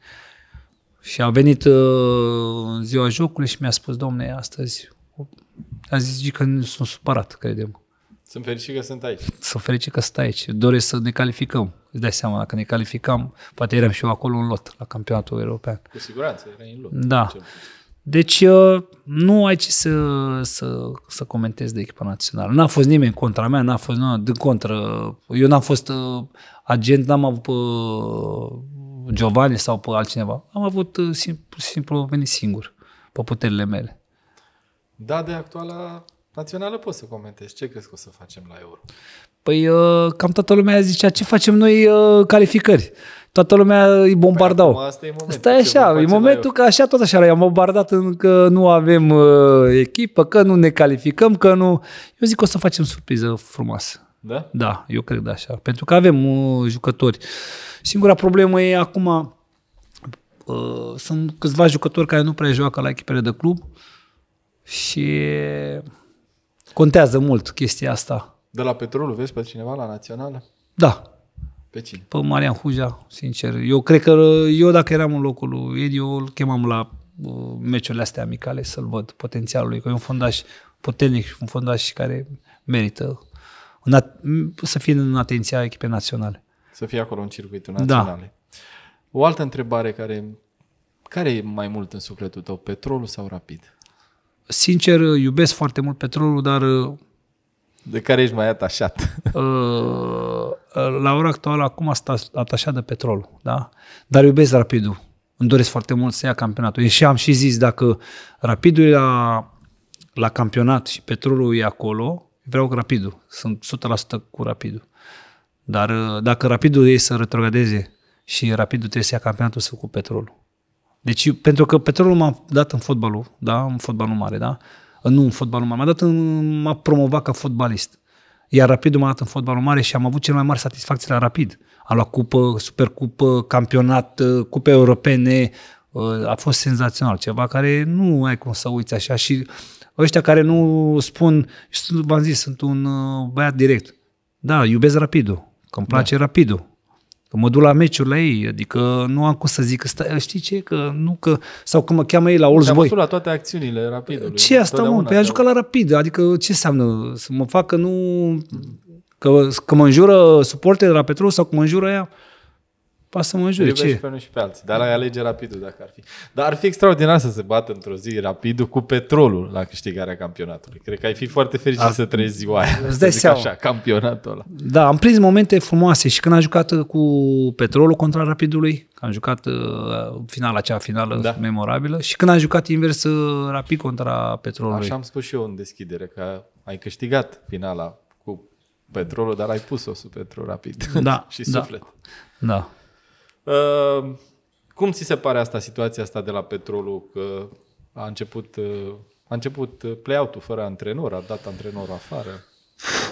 Și a venit uh, în ziua jocului și mi-a spus, domne, astăzi A zis că nu sunt supărat, credem. Sunt fericit că sunt aici. Sunt fericit că stai aici. Doresc să ne calificăm. Îți dai seama, dacă ne calificam, poate eram și eu acolo în lot, la campionatul european. Cu siguranță, era în lot. Da. Cel puțin. Deci uh, nu ai ce să, să, să comentezi de echipa națională. N-a fost nimeni contra mea, n-a fost, nu, din contră. Eu n-am fost uh, agent, n-am avut pe Giovanni sau pe altcineva. Am avut uh, simplu, simplu venit singur, pe puterile mele. Da, de actuala națională poți să comentezi. Ce crezi că o să facem la Euro? Păi uh, cam toată lumea zicea, ce facem noi uh, calificări? Toată lumea îi bombardau. Păi acum asta e momentul. Stai Ce vom așa, face e la momentul că așa tot așa, i-am bombardat în că nu avem uh, echipă, că nu ne calificăm, că nu... Eu zic că o să facem surpriză frumoasă. Da? Da, eu cred așa. Pentru că avem uh, jucători. Singura problemă e acum, uh, sunt câțiva jucători care nu prea joacă la echipele de club și contează mult chestia asta. De la Petrolul vezi pe cineva la națională? Da, Pe cine? pe Marian Huja, sincer. Eu cred că eu dacă eram în locul lui Edi, eu îl chemam la uh, meciurile astea amicale să-l văd potențialul lui, că e un fundaș puternic și un fundaș care merită în at- să fie în atenția echipei naționale. Să fie acolo în circuitul Da. național. O altă întrebare care... Care e mai mult în sufletul tău, petrolul sau rapid? Sincer, iubesc foarte mult petrolul, dar uh, De care ești mai atașat? (laughs) la ora actuală acum sunt atașat de petrolul, da? Dar iubesc rapidul. Îmi doresc foarte mult să ia campionatul. Și am și zis, dacă rapidul e la, la campionat și petrolul e acolo, vreau rapidul. Sunt 100% cu rapidul. Dar uh, dacă rapidul e să retrogradeze și rapidul trebuie să ia campionatul, să cu petrolul. Deci, pentru că petrolul m-a dat în fotbalul, da, în fotbalul mare, da, nu în fotbalul mare, m-a dat în, m-a promovat ca fotbalist. Iar Rapidul m-a dat în fotbalul mare și am avut cel mai mari satisfacții la Rapid. Am luat cupă, supercupă, campionat, cupe europene, a fost senzațional, ceva care nu ai cum să uiți așa și ăștia care nu spun, sunt- v-am zis, sunt un uh, băiat direct. Da, iubesc Rapidul, că îmi place da. Rapidul. Că mă duc la meciuri la ei, adică nu am cum să zic, că stai, știi ce, că nu că, sau că mă cheamă ei la Olds Te-am Boy. văzut la toate acțiunile rapidului. Ce e asta, mă? Totdeauna Păi a te-au- jucat la rapid. Adică ce înseamnă? Să mă facă nu... Că, că mă înjură suporte de la Petrol sau că mă înjură ea? Poate să mă înjure. Iubești Ce? pe unul și pe alții, dar ai alege rapidul dacă ar fi. Dar ar fi extraordinar să se bată într-o zi rapidul cu petrolul la câștigarea campionatului. Cred că ai fi foarte fericit să trăiești ziua aia. Îți să dai zic seama. Așa, campionatul ăla. Da, am prins momente frumoase și când am jucat uh, cu Petrolul contra Rapidului, că am jucat uh, finala acea finală Da. da. memorabilă și când am jucat invers uh, Rapid contra Petrolului. Așa am spus și eu în deschidere, că ai câștigat finala cu petrolul, dar ai pus-o sub petrol rapid. Da, (laughs) și da. suflet. Da. Uh, cum ți se pare asta, situația asta de la petrolul, că a început, uh, a început uh, play-out-ul fără antrenor, a dat antrenorul afară?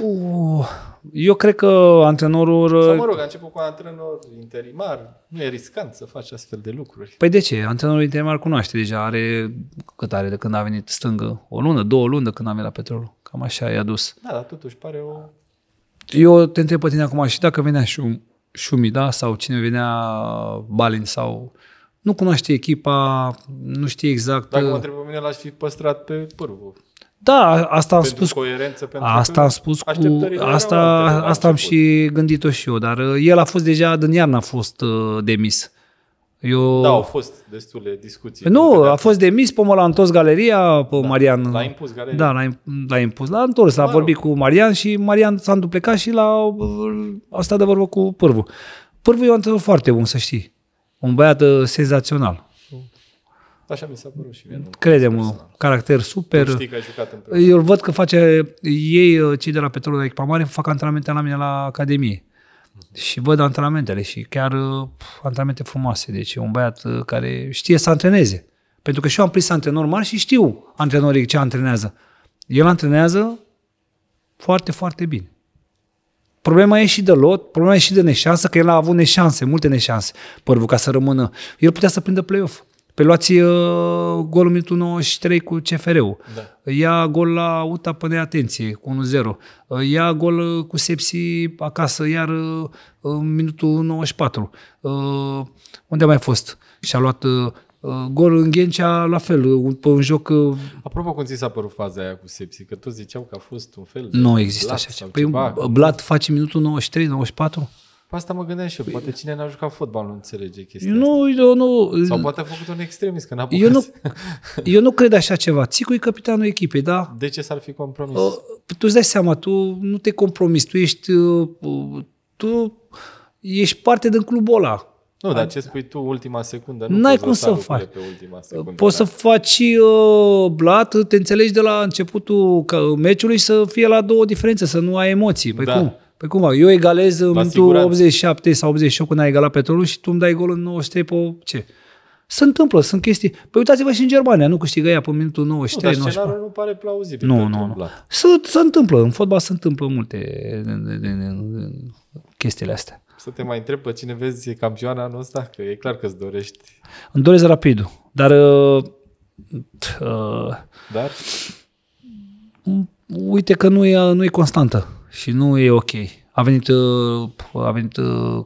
Uh, eu cred că antrenorul... Sau mă rog, a început cu un antrenor interimar, nu e riscant să faci astfel de lucruri. Păi de ce? Antrenorul interimar cunoaște deja, are cât are de când a venit stângă? O lună, două luni de când a venit la petrolul. Cam așa i-a dus. Da, dar totuși pare o... Eu te întreb pe tine acum și dacă venea Șum, Șumi, da? Sau cine venea Balin sau... Nu cunoaște echipa, nu știe exact... Dacă mă întreb pe mine, l-aș fi păstrat pe pârvul. Da, asta am Pentru spus coerență, pentru Asta că am spus cu... așteptările erau Asta, altele la asta am început. și gândit-o și eu, dar uh, el a fost deja, din iarnă a fost uh, demis. Eu... Da, au fost destule discuții. Nu, Pentru că a fost demis, pe mă l-a întors galeria, pe da, Marian. l-a impus galeria. Da, l-a, l-a impus. L-a întors, a Mă rog. vorbit cu Marian și Marian s-a înduplecat și l-a, a stat de vorbă cu Pârvu. Pârvu e un antrenor foarte bun, să știi. Un băiat uh, senzațional. Așa mi s-a părut și mie. Nu. Credem, caracter super. Tu știi că ai jucat împreună. Eu îl văd că face, ei, uh, cei de la Petrolul de Echipa Mare, fac antrenamente la mine la Academie. Și văd antrenamentele și chiar uh, antrenamente frumoase. Deci e un băiat uh, care știe să antreneze. Pentru că și eu am prins antrenori mari și știu antrenorii ce antrenează. El antrenează foarte, foarte bine. Problema e și de lot, problema e și de neșansă, că el a avut neșanse, multe neșanse, părvul, ca să rămână. El putea să prindă play-off. Pe luați uh, golul minutul 93 cu CFR-ul. Da. Ia gol la UTA pe neatenție, cu 1-0. Uh, Ia gol uh, cu Sepsi acasă, iar uh, în minutul 94. Uh, unde a mai fost? Și-a luat uh, Uh, Gol în Ghencea, la fel, uh, pe un joc... uh, Apropo, cum ți s-a părut faza aia cu Sepsi? Că toți ziceau că a fost un fel de Nu există blat așa sau ceva. Păi ceva. Blat face minutul 93, 94? Pe asta mă gândeam și eu. Poate cine n-a jucat fotbal nu înțelege chestia Eu nu, eu nu, asta. Sau poate a făcut un extremist, că n-a eu nu, apucat. (laughs) eu nu cred așa ceva. Țicu e capitanul echipei, da? De ce s-ar fi compromis? Uh, Tu îți dai seama, tu nu te compromis, tu ești, uh, uh, tu ești parte din clubul ăla. nu, dar ce spui tu ultima secundă? Nu N-ai poți cum lăsa să lucrurile faci. Pe ultima secundă, Poți da. să faci uh, blat, te înțelegi de la începutul ca- meciului să fie la două diferențe, să nu ai emoții. Păi Da. cum? Păi cum? fac? Eu egalez în minutul siguranță. 87 sau 88 când ai egalat petrolul și tu îmi dai gol în 93 pe ce? Se întâmplă, sunt chestii. Păi uitați-vă și în Germania, nu câștigă ea pe minutul Nu, 93, dar 94. scenariul nu pare plauzibil Nu, pentru nu, un nu. blat. Se, se întâmplă, în fotbal se întâmplă multe din- din- din- din chestiile astea. Să te mai întreb pe cine vezi e campioana anul ăsta, că e clar că îți dorești. Îmi doresc rapidul, dar uh, uh, Dar uite că nu e, nu e constantă și nu e ok. A venit, uh, a venit uh,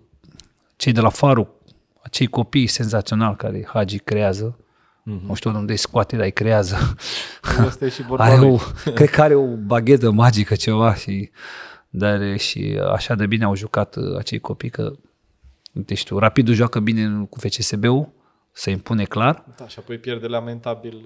cei de la Faru, acei copii senzaționali care Hagi creează. Mm-hmm. Nu știu unde îi scoate, dar îi creează. asta e și vorba are lui. o, cred că are o baghetă magică ceva și dar și așa de bine au jucat uh, acei copii că uite știu, Rapidul joacă bine cu FCSB-ul, se impune clar. Da, și apoi pierde lamentabil.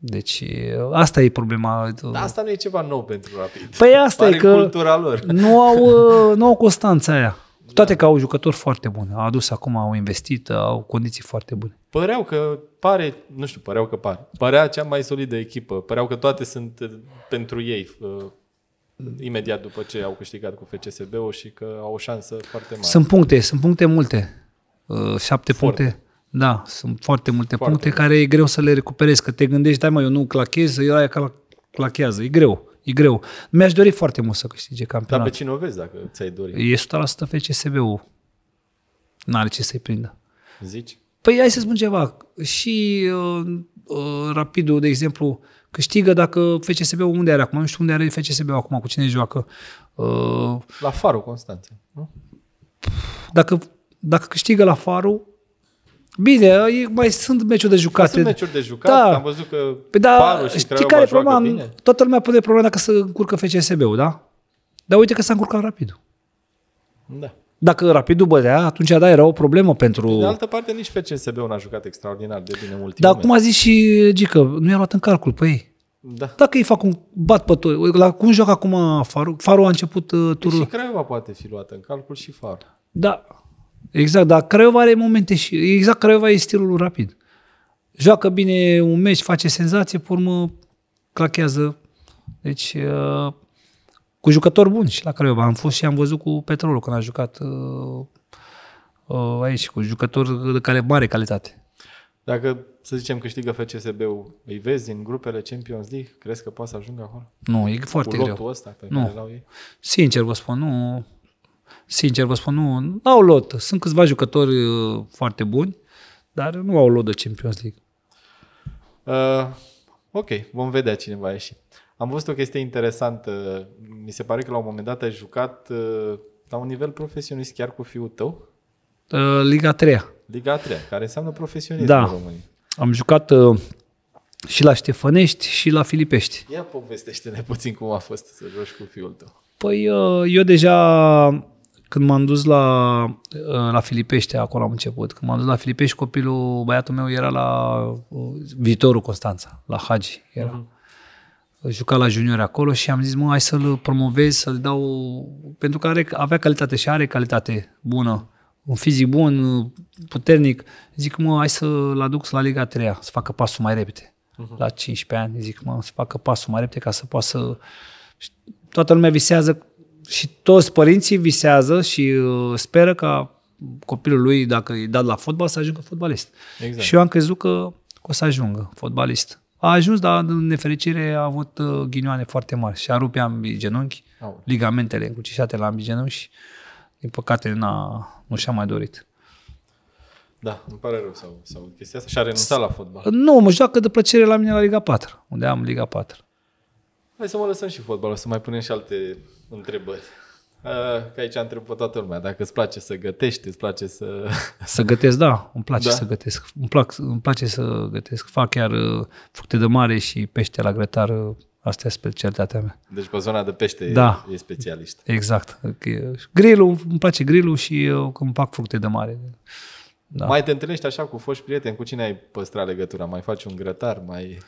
Uh, Deci uh, asta e problema. Dar asta nu e ceva nou pentru Rapid. Păi (laughs) asta Pare e că cultura lor. nu au, (laughs) uh, nu au constanța aia. Cu toate că au jucători foarte buni. Au adus acum, au investit, au condiții foarte bune. Păreau că pare, nu știu, păreau că pare. Părea cea mai solidă echipă. Păreau că toate sunt uh, pentru ei uh, imediat după ce au câștigat cu FCSB-ul și că au o șansă foarte mare. Sunt puncte, sunt puncte multe. Uh, Șapte Foarte. puncte. Da, sunt foarte multe Foarte puncte care e greu să le recuperezi. Că te gândești, dai mă, eu nu clachez, el aia cla- clachează. E greu, e greu. Mi-aș dori foarte mult să câștige Dar pe campionatul. cine o vezi dacă ți-ai dori? E 100% FCSB-ul. N-are ce să-i prindă. Zici? Păi hai să spun ceva. Și uh, uh, Rapidul, de exemplu, câștigă dacă FCSB-ul unde are acum? Nu știu unde are FCSB-ul acum, cu cine joacă. Uh, La Farul Constanța. Nu? dacă, dacă câștigă la Faru, bine, e, mai sunt meciuri de Că jucate. sunt meciuri de jucat, Da. am văzut că Păi da, Farul și știi Craiova care e joacă problema? bine. Toată lumea pune problema dacă se încurcă FCSB-ul, da? Dar uite că s-a încurcat Rapidul. Da. Dacă Rapidul bădea, atunci da, era o problemă pentru... De altă parte, nici FCSB-ul n-a jucat extraordinar de bine în ultimul Dar cum a zis și Gică, nu i-a luat în calcul pe ei. Da. Dacă ei fac un bat pe tot, la cum joacă acum Faru? Faru a început uh, turul. Și Craiova poate fi luată în calcul și Farul. Da, exact, dar Craiova are momente și exact Craiova e stilul lui rapid. Joacă bine un meci, face senzație, pe urmă clachează. Deci, uh, cu jucători buni și la Craiova. Am fost și am văzut cu Petrolul când a jucat uh, uh, aici, cu jucători de care mare calitate. Dacă, să zicem, câștigă FCSB-ul, îi vezi în grupele Champions League? Crezi că poate să ajungă acolo? Nu, e foarte cu greu. lotul ăsta pe Nu. care l-au ei? Sincer vă spun, nu. Sincer vă spun, nu. Nu au lot. Sunt câțiva jucători uh, foarte buni, dar nu au lot de Champions League. Uh, ok, vom vedea cine va ieși. Am văzut o chestie interesantă. Mi se pare că la un moment dat ai jucat uh, la un nivel profesionist chiar cu fiul tău, Uh, Liga 3 Liga a treia, care înseamnă profesionism Da. în România. Am jucat uh, și la Ștefănești și la Filipești. Ia povestește-ne puțin cum a fost să joci cu fiul tău. Păi uh, eu deja când m-am dus la, uh, la Filipești, acolo am început, când m-am dus la Filipești, copilul, băiatul meu era la uh, viitorul Constanța, la Hagi era. Juca la junior acolo și am zis, mă, hai să-l promovez, să-l dau, pentru că are, avea calitate și are calitate bună, un fizic bun, uh, puternic. Zic, mă, hai să-l aduc la Liga 3 să facă pasul mai repede. La 15 ani, zic, mă, să facă pasul mai repede ca să poată să... Și Toată lumea visează și toți părinții visează și uh, speră ca copilul lui, dacă e dat la fotbal, să ajungă fotbalist. Exact. Și eu am crezut că o să ajungă fotbalist. A ajuns, dar în nefericire a avut uh, ghinioane foarte mari și a rupt ambii genunchi, Aoleu. ligamentele încrucișate la ambii genunchi și din păcate n-a, nu și-a mai dorit. Da, îmi pare rău sau, sau chestia asta și a renunțat la fotbal. Nu, mă joacă de plăcere la mine la Liga 4, unde am Liga 4. Hai să mă lăsăm și fotbalul, să mai punem și alte întrebări. Uh, Că aici întreb pe toată lumea, dacă îți place să gătești, îți place să... Să gătesc, da, îmi place Da? să gătesc. Îmi, plac, îmi place să gătesc. Fac chiar uh, fructe de mare și pește la grătar. uh, Asta e specialitatea mea. Deci pe zona de pește Da. e specialist. Exact. Grilul, îmi place grilul și uh, când fac fructe de mare. Da. Mai te întâlnești așa cu foști prieteni? Cu cine ai păstrat legătura? Mai faci un grătar? Mai...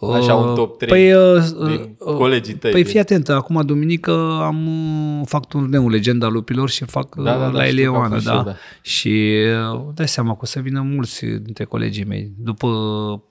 Așa un top 3 Păi, uh, din uh, colegii tăi. Păi din- fii atent, acum duminică am uh, fac turneul Legenda Lupilor și fac Da, da, da, da, da, la știu că am Elioană, fost și da. eu, da. Și uh, dai seama că o să vină mulți dintre colegii mei. După,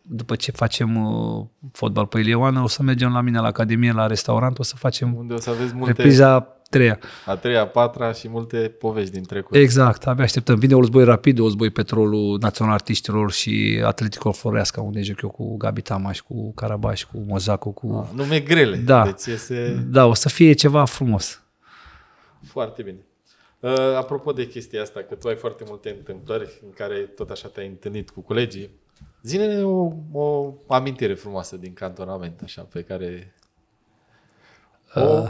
după ce facem uh, fotbal pe Elioană, o să mergem la mine la Academie, la restaurant, o să facem Unde o să aveți multe, repriza treia. a treia, a patra și multe povești din trecut. Exact, abia așteptăm. Vine Olzboi Rapid, Olzboi Petrolul Național Artiștilor și Atleticul Floreasca, unde joc eu cu Gabi Tamaș, cu Carabaș, cu Mozacu, cu... Nume grele. Da. Deci este Da, o să fie ceva frumos. foarte bine. Uh, apropo de chestia asta, că tu ai foarte multe întâmplări în care tot așa te-ai întâlnit cu colegii, zine o, o amintire frumoasă din cantonament, așa, pe care... O, Uh.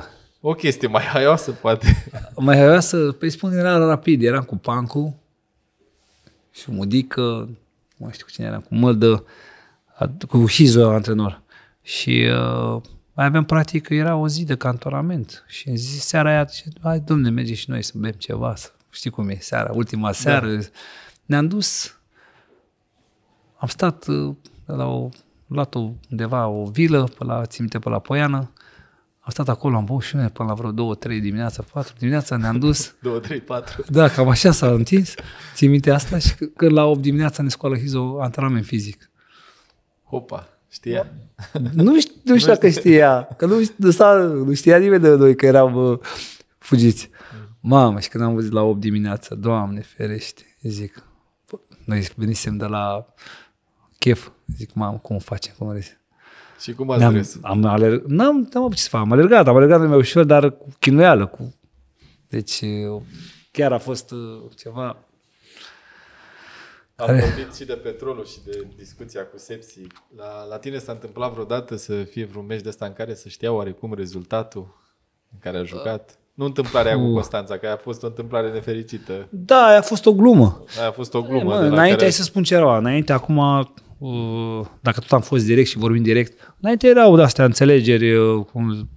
O chestie mai haioasă, poate. (laughs) Mai haioasă, păi spun, era rapid, eram cu Pancu și Mudică, nu mai știu cu cine eram, cu Măldă, a- cu Hizo, antrenor. Și uh, mai aveam practic, era o zi de cantonament și în zi, seara aia, zice, hai domne, merge și noi să bem ceva, să știi cum e, seara, ultima seară. Da. Ne-am dus, am stat uh, la o, luat o, undeva o vilă, pe la, țin minte, pe la Poiană, am stat acolo, am băut și noi până la vreo 2, 3 dimineața, 4 dimineața, ne-am dus. 2, 3, 4. Da, cam așa s-a întins. Țin minte asta și c- când la 8 dimineața ne scoală Hizo antrenament fizic. Hopa, știa? Nu știu, nu știu dacă știa, că nu, știu- nu, s-a, nu știa nimeni de noi că eram uh, fugiți. Mamă, și când am văzut la 8 dimineața, Doamne ferește, zic, bă, noi venisem de la chef, zic, mamă, cum o facem, cum râzi? Și cum ați Ne-am, râs? am alerg, n-am, n-am avut ce să fac, am alergat, am alergat mai ușor, dar cu chinuială. Cu... Deci uh, chiar a fost uh, ceva... Am vorbit și de petrolul și de discuția cu Sepsi. La, la tine s-a întâmplat vreodată să fie vreun meci de ăsta în care să știa oarecum rezultatul în care a jucat? Nu întâmplarea aia cu Constanța, că aia a fost o întâmplare nefericită. Da, aia a fost o glumă. Aia a fost o glumă. Mă, de la înainte care... hai să spun ceva, înainte acum, uh, dacă tot am fost direct și vorbim direct, înainte erau de-astea înțelegeri, uh, cum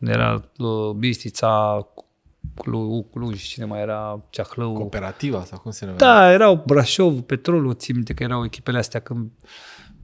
era uh, Bistița, Clu, Cluj, cine mai era, Ceahlău. Cooperativa sau cum se numește? Da, erau Brașov, Petrolul, țin minte că erau echipele astea când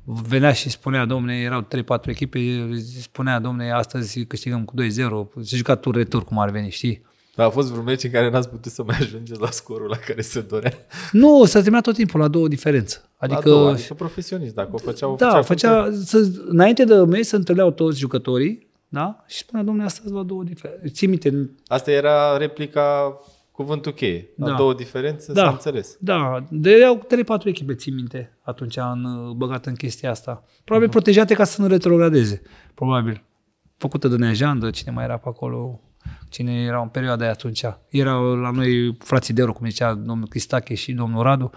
venea și spunea, domne, erau 3-4 echipe, spunea, domne, astăzi câștigăm cu 2-0, se juca tur retur cum ar veni, știi? Dar a fost vreun meci în care n-ați putut să mai ajungeți la scorul la care se dorea. Nu, se termina tot timpul la două diferență. Adică, Adică, la două, adică profesionist, dacă o făceau... da, făceau făcea, să, înainte de meci se întâlneau toți jucătorii, da? Și spunea, domne, astăzi la două diferențe. Ții minte, Asta era replica cuvântul cheie. La Da. două diferențe Da. s-a înțeles. Da, de erau 3-4 echipe, ții minte, atunci în, băgat în chestia asta. Probabil uh-huh. protejate ca să nu retrogradeze. Probabil. Făcută de Neajandă, cine mai era pe acolo, cine era în perioada aia atunci. Erau la noi frații de euro, cum zicea domnul Cristache și domnul Radu.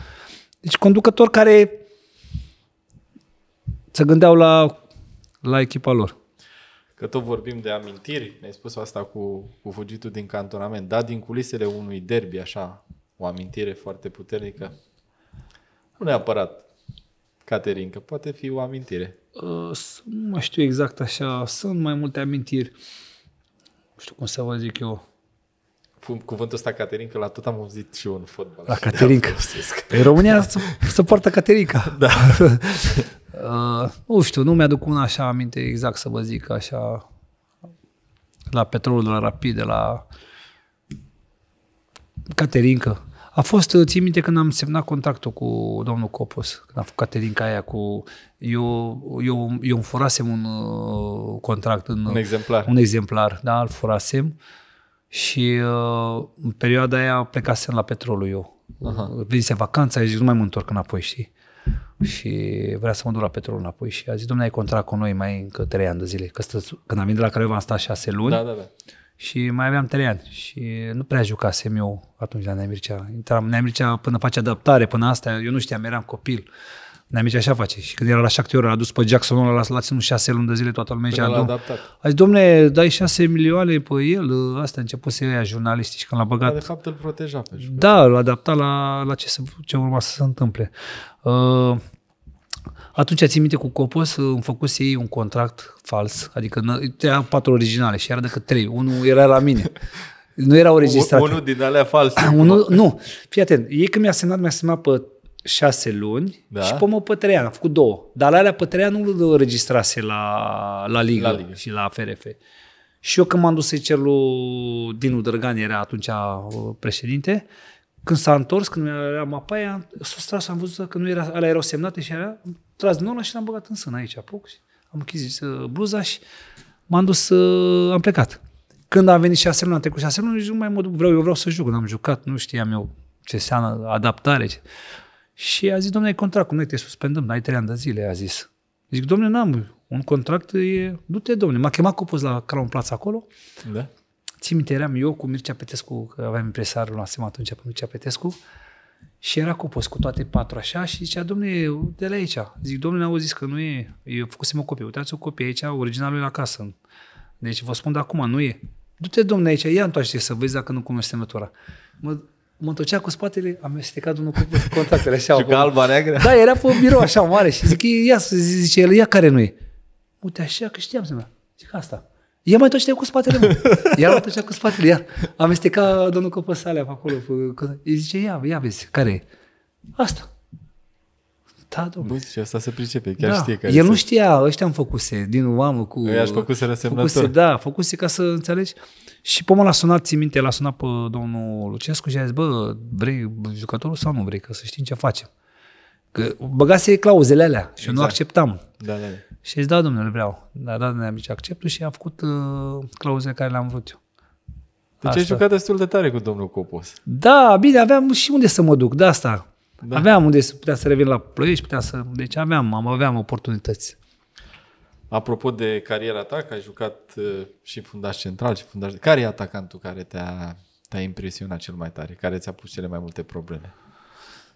Deci conducători care se gândeau la, la echipa lor. Că tot vorbim de amintiri, ne-ai spus asta cu, cu fugitul din cantonament, da, din culisele unui derby, așa, o amintire foarte puternică. Nu neapărat Caterinca, poate fi o amintire. Uh, s- nu mai știu exact așa, sunt mai multe amintiri. Nu știu cum să vă zic eu. Fu- Cuvântul ăsta Caterinca la tot am auzit și eu în fotbal. La Și de-aia Caterinca. folosesc. Pe România (laughs) să, să poartă Caterinca. Da. (laughs) uh, nu știu, nu mi-aduc una așa aminte exact să vă zic așa la petrolul de la Rapid, de la Caterinca. A fost, uh, ții minte când am semnat contractul cu domnul Copos, când am făcut Caterinca aia cu... Eu, eu, eu îmi furasem un uh, contract în... Un exemplar. Un exemplar, da, îl furasem și uh, în perioada aia plecasem la petrolul eu. Uh-huh. Venise vacanța, zic, nu mai mă întorc înapoi, știi? Și vrea să mă duc la petrol înapoi și a zis, domnule, ai contract cu noi mai încă trei ani de zile. Că stă, când am venit de la Craiova am stat șase luni Da, da, da. Și mai aveam trei ani și nu prea jucasem eu atunci la Neamircea. Intram Neamircea până face adaptare, până asta, eu nu știam, eram copil. Neamici așa face. Și când era la șapte ore, a dus pe Jackson ăla, l-a ținut șase luni de zile, toată lumea Până zicea, l-a "Dom- adaptat. a zis, domne, dai șase milioane pe el, asta a început să ia jurnaliștii și când l-a Dar băgat de fapt îl proteja pe jucător. da, l-a adaptat la, la ce, se, ce urma să se întâmple. Uh, atunci, țin minte, cu Copos uh, îmi făcuse ei un contract fals, adică n- era patru originale și era decât trei. Unul era la mine. Nu erau (laughs) registrate. Unul din alea false. (clears throat) Unul, nu, fii atent. Ei când mi-a semnat, mi-a semnat pe șase luni Da. da. și pe mă pe trei ani. Am făcut două. Dar la alea pe trei ani nu le registrase la, la, ligă La ligă. și la FRF. Și eu când m-am dus să-i cer lui Dinu Drăgan, era atunci uh, președinte, când s-a întors, când era mapa aia, s-a tras, am văzut că nu era, alea erau semnate și era, am tras din ăla și l-am băgat în sân aici, apuc și am închis uh, bluza și m-am dus, uh, am plecat. Când am venit șase luni, am trecut șase luni, nici nu mai mă duc, vreau, eu vreau să joc, n-am jucat, nu știam eu ce înseamnă adaptare. Ce... Și a zis, domnule, ai contract, cum noi te suspendăm, n-ai trei ani de zile, a zis. Zic, domnule, n-am, un contract e, du-te, domnule. M-a chemat Copos la Crown Plaza acolo, Da? Țin minte, eram eu cu Mircea Petescu, că aveam impresarul, l asem atunci pe Mircea Petescu, și era Copos cu toate patru așa și zicea, domnule, de la aici. Zic, domnule, au zis că nu e, eu făcusem o copie, uitați o copie aici, originalul e la casă. Deci vă spun de acum, nu e. Du-te, domnule, aici, ia întoarce să vezi dacă nu cunoști semnătura. Mă, mă întorcea cu spatele, am amestecat domnul Copos cu contactele așa. Și ca alba neagră? Da, era pe birou așa mare și zic, ia să zice el, ia care nu e. Uite așa că știam să mă. Zic asta. Ia mai tot cu spatele, mă. Ia mai tot cu spatele, ia. Amesteca domnul Căpăsalea pe acolo. Pe, îi zice, ia, ia vezi, care e? Asta. Da, domnule. Băi, și asta se pricepe, chiar Da. știe care El nu sunt. știa, ăștia am făcuse, din oamă cu... Ăia își făcuseră semnătură. făcuse, Da, făcuse ca să înțelegi. Și pe mă l-a sunat, țin minte, l-a sunat pe domnul Lucescu și a zis, bă, vrei jucătorul sau nu vrei, că să știm ce facem. Că băgase clauzele alea și eu nu Exact. acceptam. Da, da, da. Și a zis, da, domnule, vreau. Da, da, ne-am zis, acceptul și am făcut uh, clauzele care le-am vrut eu. Deci ai Asta. jucat destul de tare cu domnul Copos. Da, bine, aveam și unde să mă duc, de asta. Da. Da. Aveam unde să putea să revin la Ploiești, putea să... Deci aveam, am, aveam oportunități. Apropo de cariera ta, că ai jucat uh, și fundaș central și fundaș... Care e atacantul care te-a, te-a impresionat cel mai tare? Care ți-a pus cele mai multe probleme?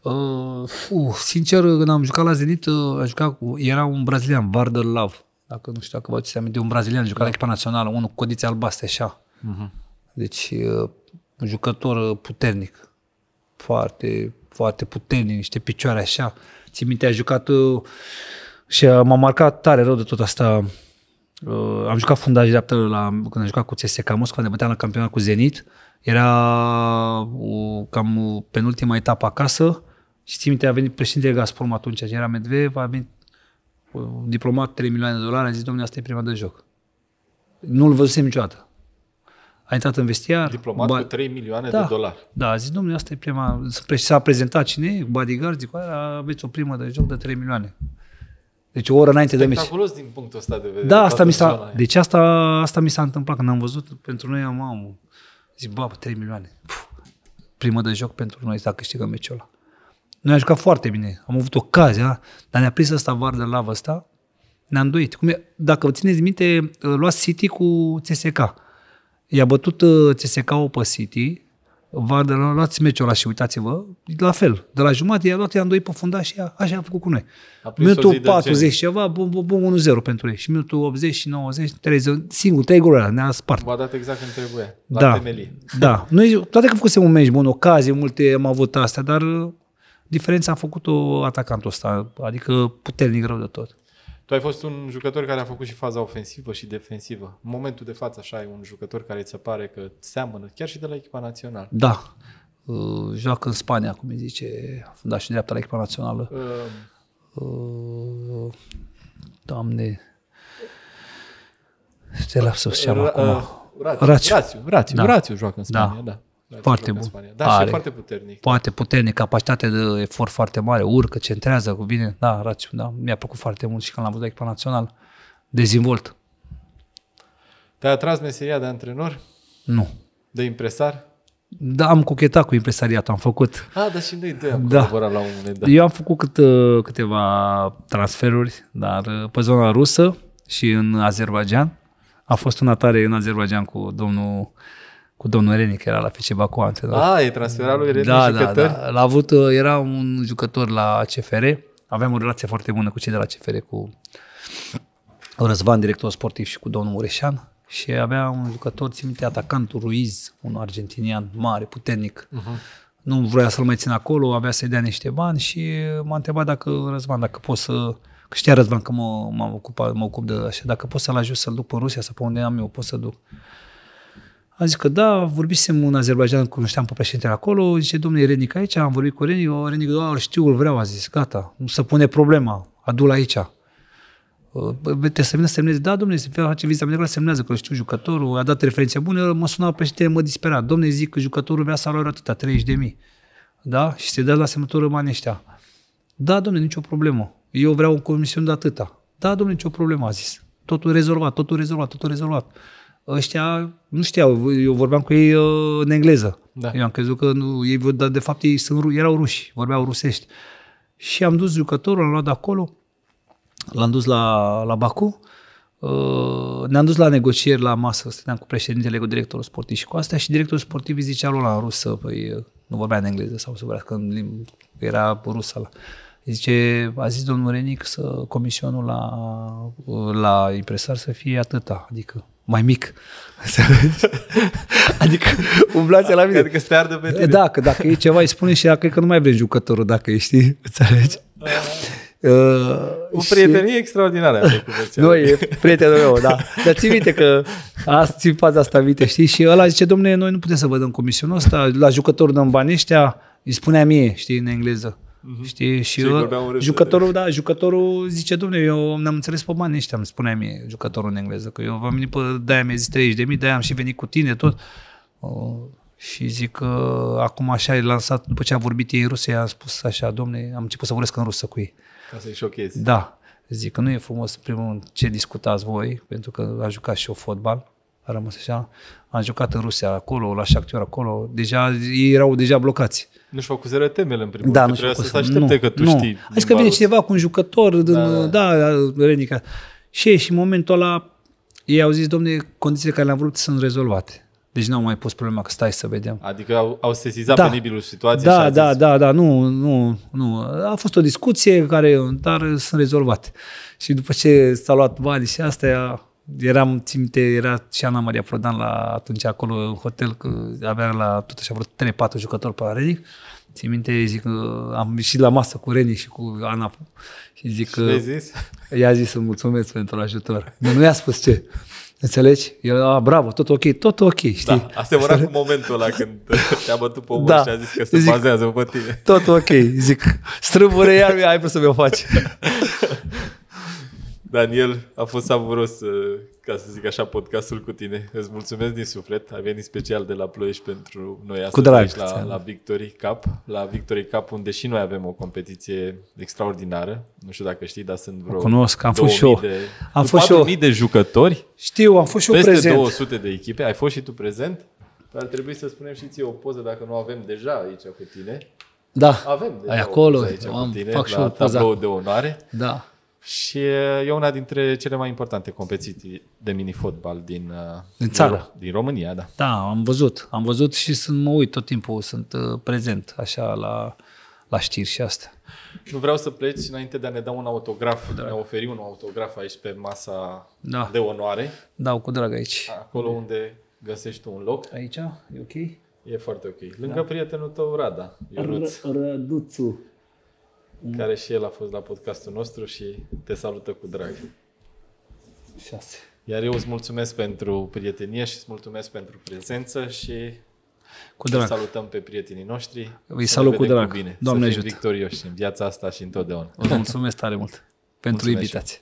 Uh, uh, sincer, când am jucat la Zenit, uh, am jucat cu, era un brazilian, Vardar Love. Dacă nu știu dacă vă aduceți aminte, un brazilian, juca da. la echipa națională, unul cu codițe albastre, așa. Uh-huh. Deci, uh, un jucător uh, puternic. Foarte, foarte puternic, niște picioare așa. Țin minte, a jucat uh, și uh, m-a marcat tare rău de tot asta. Uh, am jucat fundaș dreaptă la, când am jucat cu CSKA Moscova, când băteam la campionat cu Zenit. Era uh, cam uh, penultima etapă acasă și țin minte, a venit președintele Gazprom atunci, era Medvedev, a venit uh, diplomat 3 milioane de dolari, a zis, domnule, asta e prima de joc. Nu-l văzusem niciodată. A intrat în vestiar. Diplomat ba- cu 3 milioane da, de dolari. Da, a zis, domnule, asta e prima... S-a prezentat cine e, bodyguard, zic, "Aia, aveți o primă de joc de 3 milioane. Deci o oră înainte de meci. Spectaculos din punctul ăsta de vedere. Da, toată asta mi zona s-a, aia. deci asta, asta mi s-a întâmplat când am văzut pentru noi am am zic, bă, 3 milioane. Puf, primă de joc pentru noi să câștigăm meciul ăla. Noi am jucat foarte bine, am avut ocazia, dar ne-a prins ăsta var de lavă ăsta, ne-am doit. Cum e, dacă vă țineți minte, luați City cu CSK. I-a bătut uh, CSK-ul pe City, var de la luați meciul ăla și uitați-vă, la fel. De la jumătate i-a luat, i-am doit pe fundaș și a- așa a făcut cu noi. A prins o zi Minutul de 40 ceva, bum, bum, bum, 1-0 pentru ei. Și minutul 80 și 90, 30, singur, trei goluri alea, ne-a spart. V-a dat exact când trebuia. La Da, temelie. da. (laughs) Noi, toate că făcusem un meci bun, ocazii multe am avut astea, dar uh, diferența a făcut-o atacantul ăsta, adică puternic rău de tot. Tu ai fost un jucător care a făcut și faza ofensivă și defensivă. În momentul de față, așa, ai un jucător care ți se pare că seamănă, chiar și de la echipa națională. Da, uh, joacă în Spania, cum îi zice, fundaș și dreapta la echipa națională. Uh, Uh, doamne, te las să-ți ceam Ra- acum. uh, Rațiu. Rațiu. Rațiu. Rațiu. Da. Rațiu joacă în Spania, Da. da. Rațiu Foarte joacă în bun. Spania. Da, și e Are. foarte puternic. Poate puternic, capacitate de efort foarte mare, urcă, centrează cu bine. Da, rațiu, da. Mi-a plăcut foarte mult și când l-am văzut la echipa națională. Dezvolt. Te-a atras meseria de antrenor, Nu. de impresar? Da, am cochetat cu impresariatul, am făcut. Ah, dar și noi doi am Da. colaborat la un moment dat. Eu am făcut cât, uh, câteva transferuri, dar uh, pe zona rusă și în Azerbaijan. A fost una tare în Azerbaijan cu domnul cu domnul Reni, care era la FC Baku antrenor. Ah, e transferat lui Reni da, da, jucători? da. L-a avut, uh, era un jucător la CFR, aveam o relație foarte bună cu cei de la CFR, cu Răzvan, director sportiv și cu domnul Mureșan și avea un jucător, țin minte, atacantul Ruiz, un argentinian mare, puternic. Uh-huh. Nu vrea să-l mai țin acolo, avea să-i dea niște bani și m-a întrebat dacă Răzvan, dacă pot să... Că știa Răzvan că mă, mă, ocup, mă ocup de așa, dacă pot să-l ajut să-l duc pe Rusia sau pe unde am eu, pot să duc. A zis că da, vorbisem în Azerbaijan, cunoșteam pe președintele acolo, zice, domnule, Renic aici, am vorbit cu Renic, Renic, da, știu, îl vreau, a zis, gata, nu se pune problema, adu-l aici. Trebuie să vină să semneze. Da, domnule, se face viza medicală, semnează că știu jucătorul, a dat referințe bune, mă suna președintele, mă dispera. Domnule, zic că jucătorul vrea salariul atâta, 30 de mii. Da? Și se dă la semnătură banii ăștia. Da, domnule, nicio problemă. Eu vreau o comisiune de atâta. Da, domnule, nicio problemă, a zis. Totul rezolvat, totul rezolvat, totul rezolvat. Ăștia nu știau, eu vorbeam cu ei uh, în engleză. Da. Eu am crezut că nu, ei, dar de fapt ei sunt, erau ruși, vorbeau rusești. Și am dus jucătorul, am luat de acolo, L-am dus la, la Baku, uh, ne-am dus la negocieri la masă, stăteam cu președintele, cu directorul sportiv și cu astea și directorul sportiv îi zicea lui la rusă, păi nu vorbea în engleză sau să vorbească în limba, era rusă la. Zice, a zis domnul Renic să comisionul la, la impresar să fie atâta, adică mai mic. (laughs) adică umblați la mine. Adică să te ardă pe tine. Da, că dacă e ceva îi spune și dacă că nu mai vrei jucătorul, dacă e, știi, (laughs) înțelegi? Uh, o prietenie și... extraordinară. (laughs) nu, e prietenul meu, da. Dar ții minte că asta, ții faza asta minte, știi? Și ăla zice, domnule, noi nu putem să vă dăm comisionul ăsta, la jucătorul dăm banii ăștia, îi spunea mie, știi, în engleză. Uh-huh. Știi? Și eu, jucătorul, da, jucătorul zice, domnule, eu n-am înțeles pe banii ăștia, îmi spunea mie jucătorul în engleză, că eu v-am venit pe, de-aia mi-a zis 30 de mii, de-aia am și venit cu tine, tot. Uh, și zic că acum așa e lansat, după ce a vorbit ei Rusia, a spus așa, domne, am început să vorbesc în rusă cu ei. Ca să-i șochezi. Da. Zic că nu e frumos, primul ce discutați voi, pentru că a jucat și eu fotbal, a rămas așa. Am jucat în Rusia acolo, la Shakhtar acolo, deja ei erau deja blocați. Nu-și făcuseră temele în primul da, rând, trebuia să se aștepte nu, că tu nu. știi. Adică că vine rus. cineva cu un jucător, din, da, da, da Renica. Și, și în momentul ăla ei au zis, domne, condițiile care le-am vrut sunt rezolvate. Deci nu au mai pus problema că stai să vedem. Adică au, au sesizat da. penibilul situației da, și Da, zis... da, da, nu, nu, nu. A fost o discuție care, dar sunt rezolvate. Și după ce s-au luat bani și astea, eram, țin era și Ana Maria Prodan la, atunci acolo în hotel, că avea la tot așa vreo 3-4 jucători pe Renic. Țin minte, zic că am ieșit la masă cu Reni și cu Ana și zic că... zis? I-a zis să mulțumesc pentru ajutor. Nu i-a spus ce. Înțelegi? El, a, bravo, tot ok, tot ok, știi? Da, asemăna cu momentul ăla când (laughs) te-a bătut pe da. și a zis că se zic, bazează pe tine. Tot ok, zic, strâmbure iar ai vrut să mi-o faci. (laughs) Daniel, a fost savuros, uh, ca să zic așa, podcastul cu tine. Îți mulțumesc din suflet. Ai venit special de la Ploiești pentru noi astăzi cu drag, la, la Victory Cup. La Victory Cup, unde și noi avem o competiție extraordinară. Nu știu dacă știi, dar sunt vreo o cunosc, am fost și eu. De, am fost și eu. de jucători. Știu, am fost și eu peste prezent. 200 de echipe. Ai fost și tu prezent? Ar trebui să spunem și ție o poză dacă nu avem deja aici cu tine. Da, avem deja ai acolo, aici am, cu tine, fac și la o tablou de onoare. Da. Și e una dintre cele mai importante competiții de mini-fotbal din, uh, din țară. Din România, da. Da, am văzut. Am văzut și sunt, mă uit tot timpul, sunt uh, prezent așa la, la știri și astea. Nu vreau să pleci înainte de a ne da un autograf, de a ne oferi un autograf aici pe masa da. de onoare. Dau cu drag aici. Acolo unde găsești tu un loc. Aici? E ok? E foarte ok. Lângă da. prietenul tău, Rada. Ionuț. Răduțu care și el a fost la podcastul nostru și te salută cu drag. 6. Iar eu îți mulțumesc pentru prietenie și îți mulțumesc pentru prezență și cu drag. salutăm pe prietenii noștri. Îi salut cu drag. Cu bine. Doamne să ajută. victorioși în viața asta și întotdeauna. Vă mulțumesc tare mult pentru mulțumesc invitație.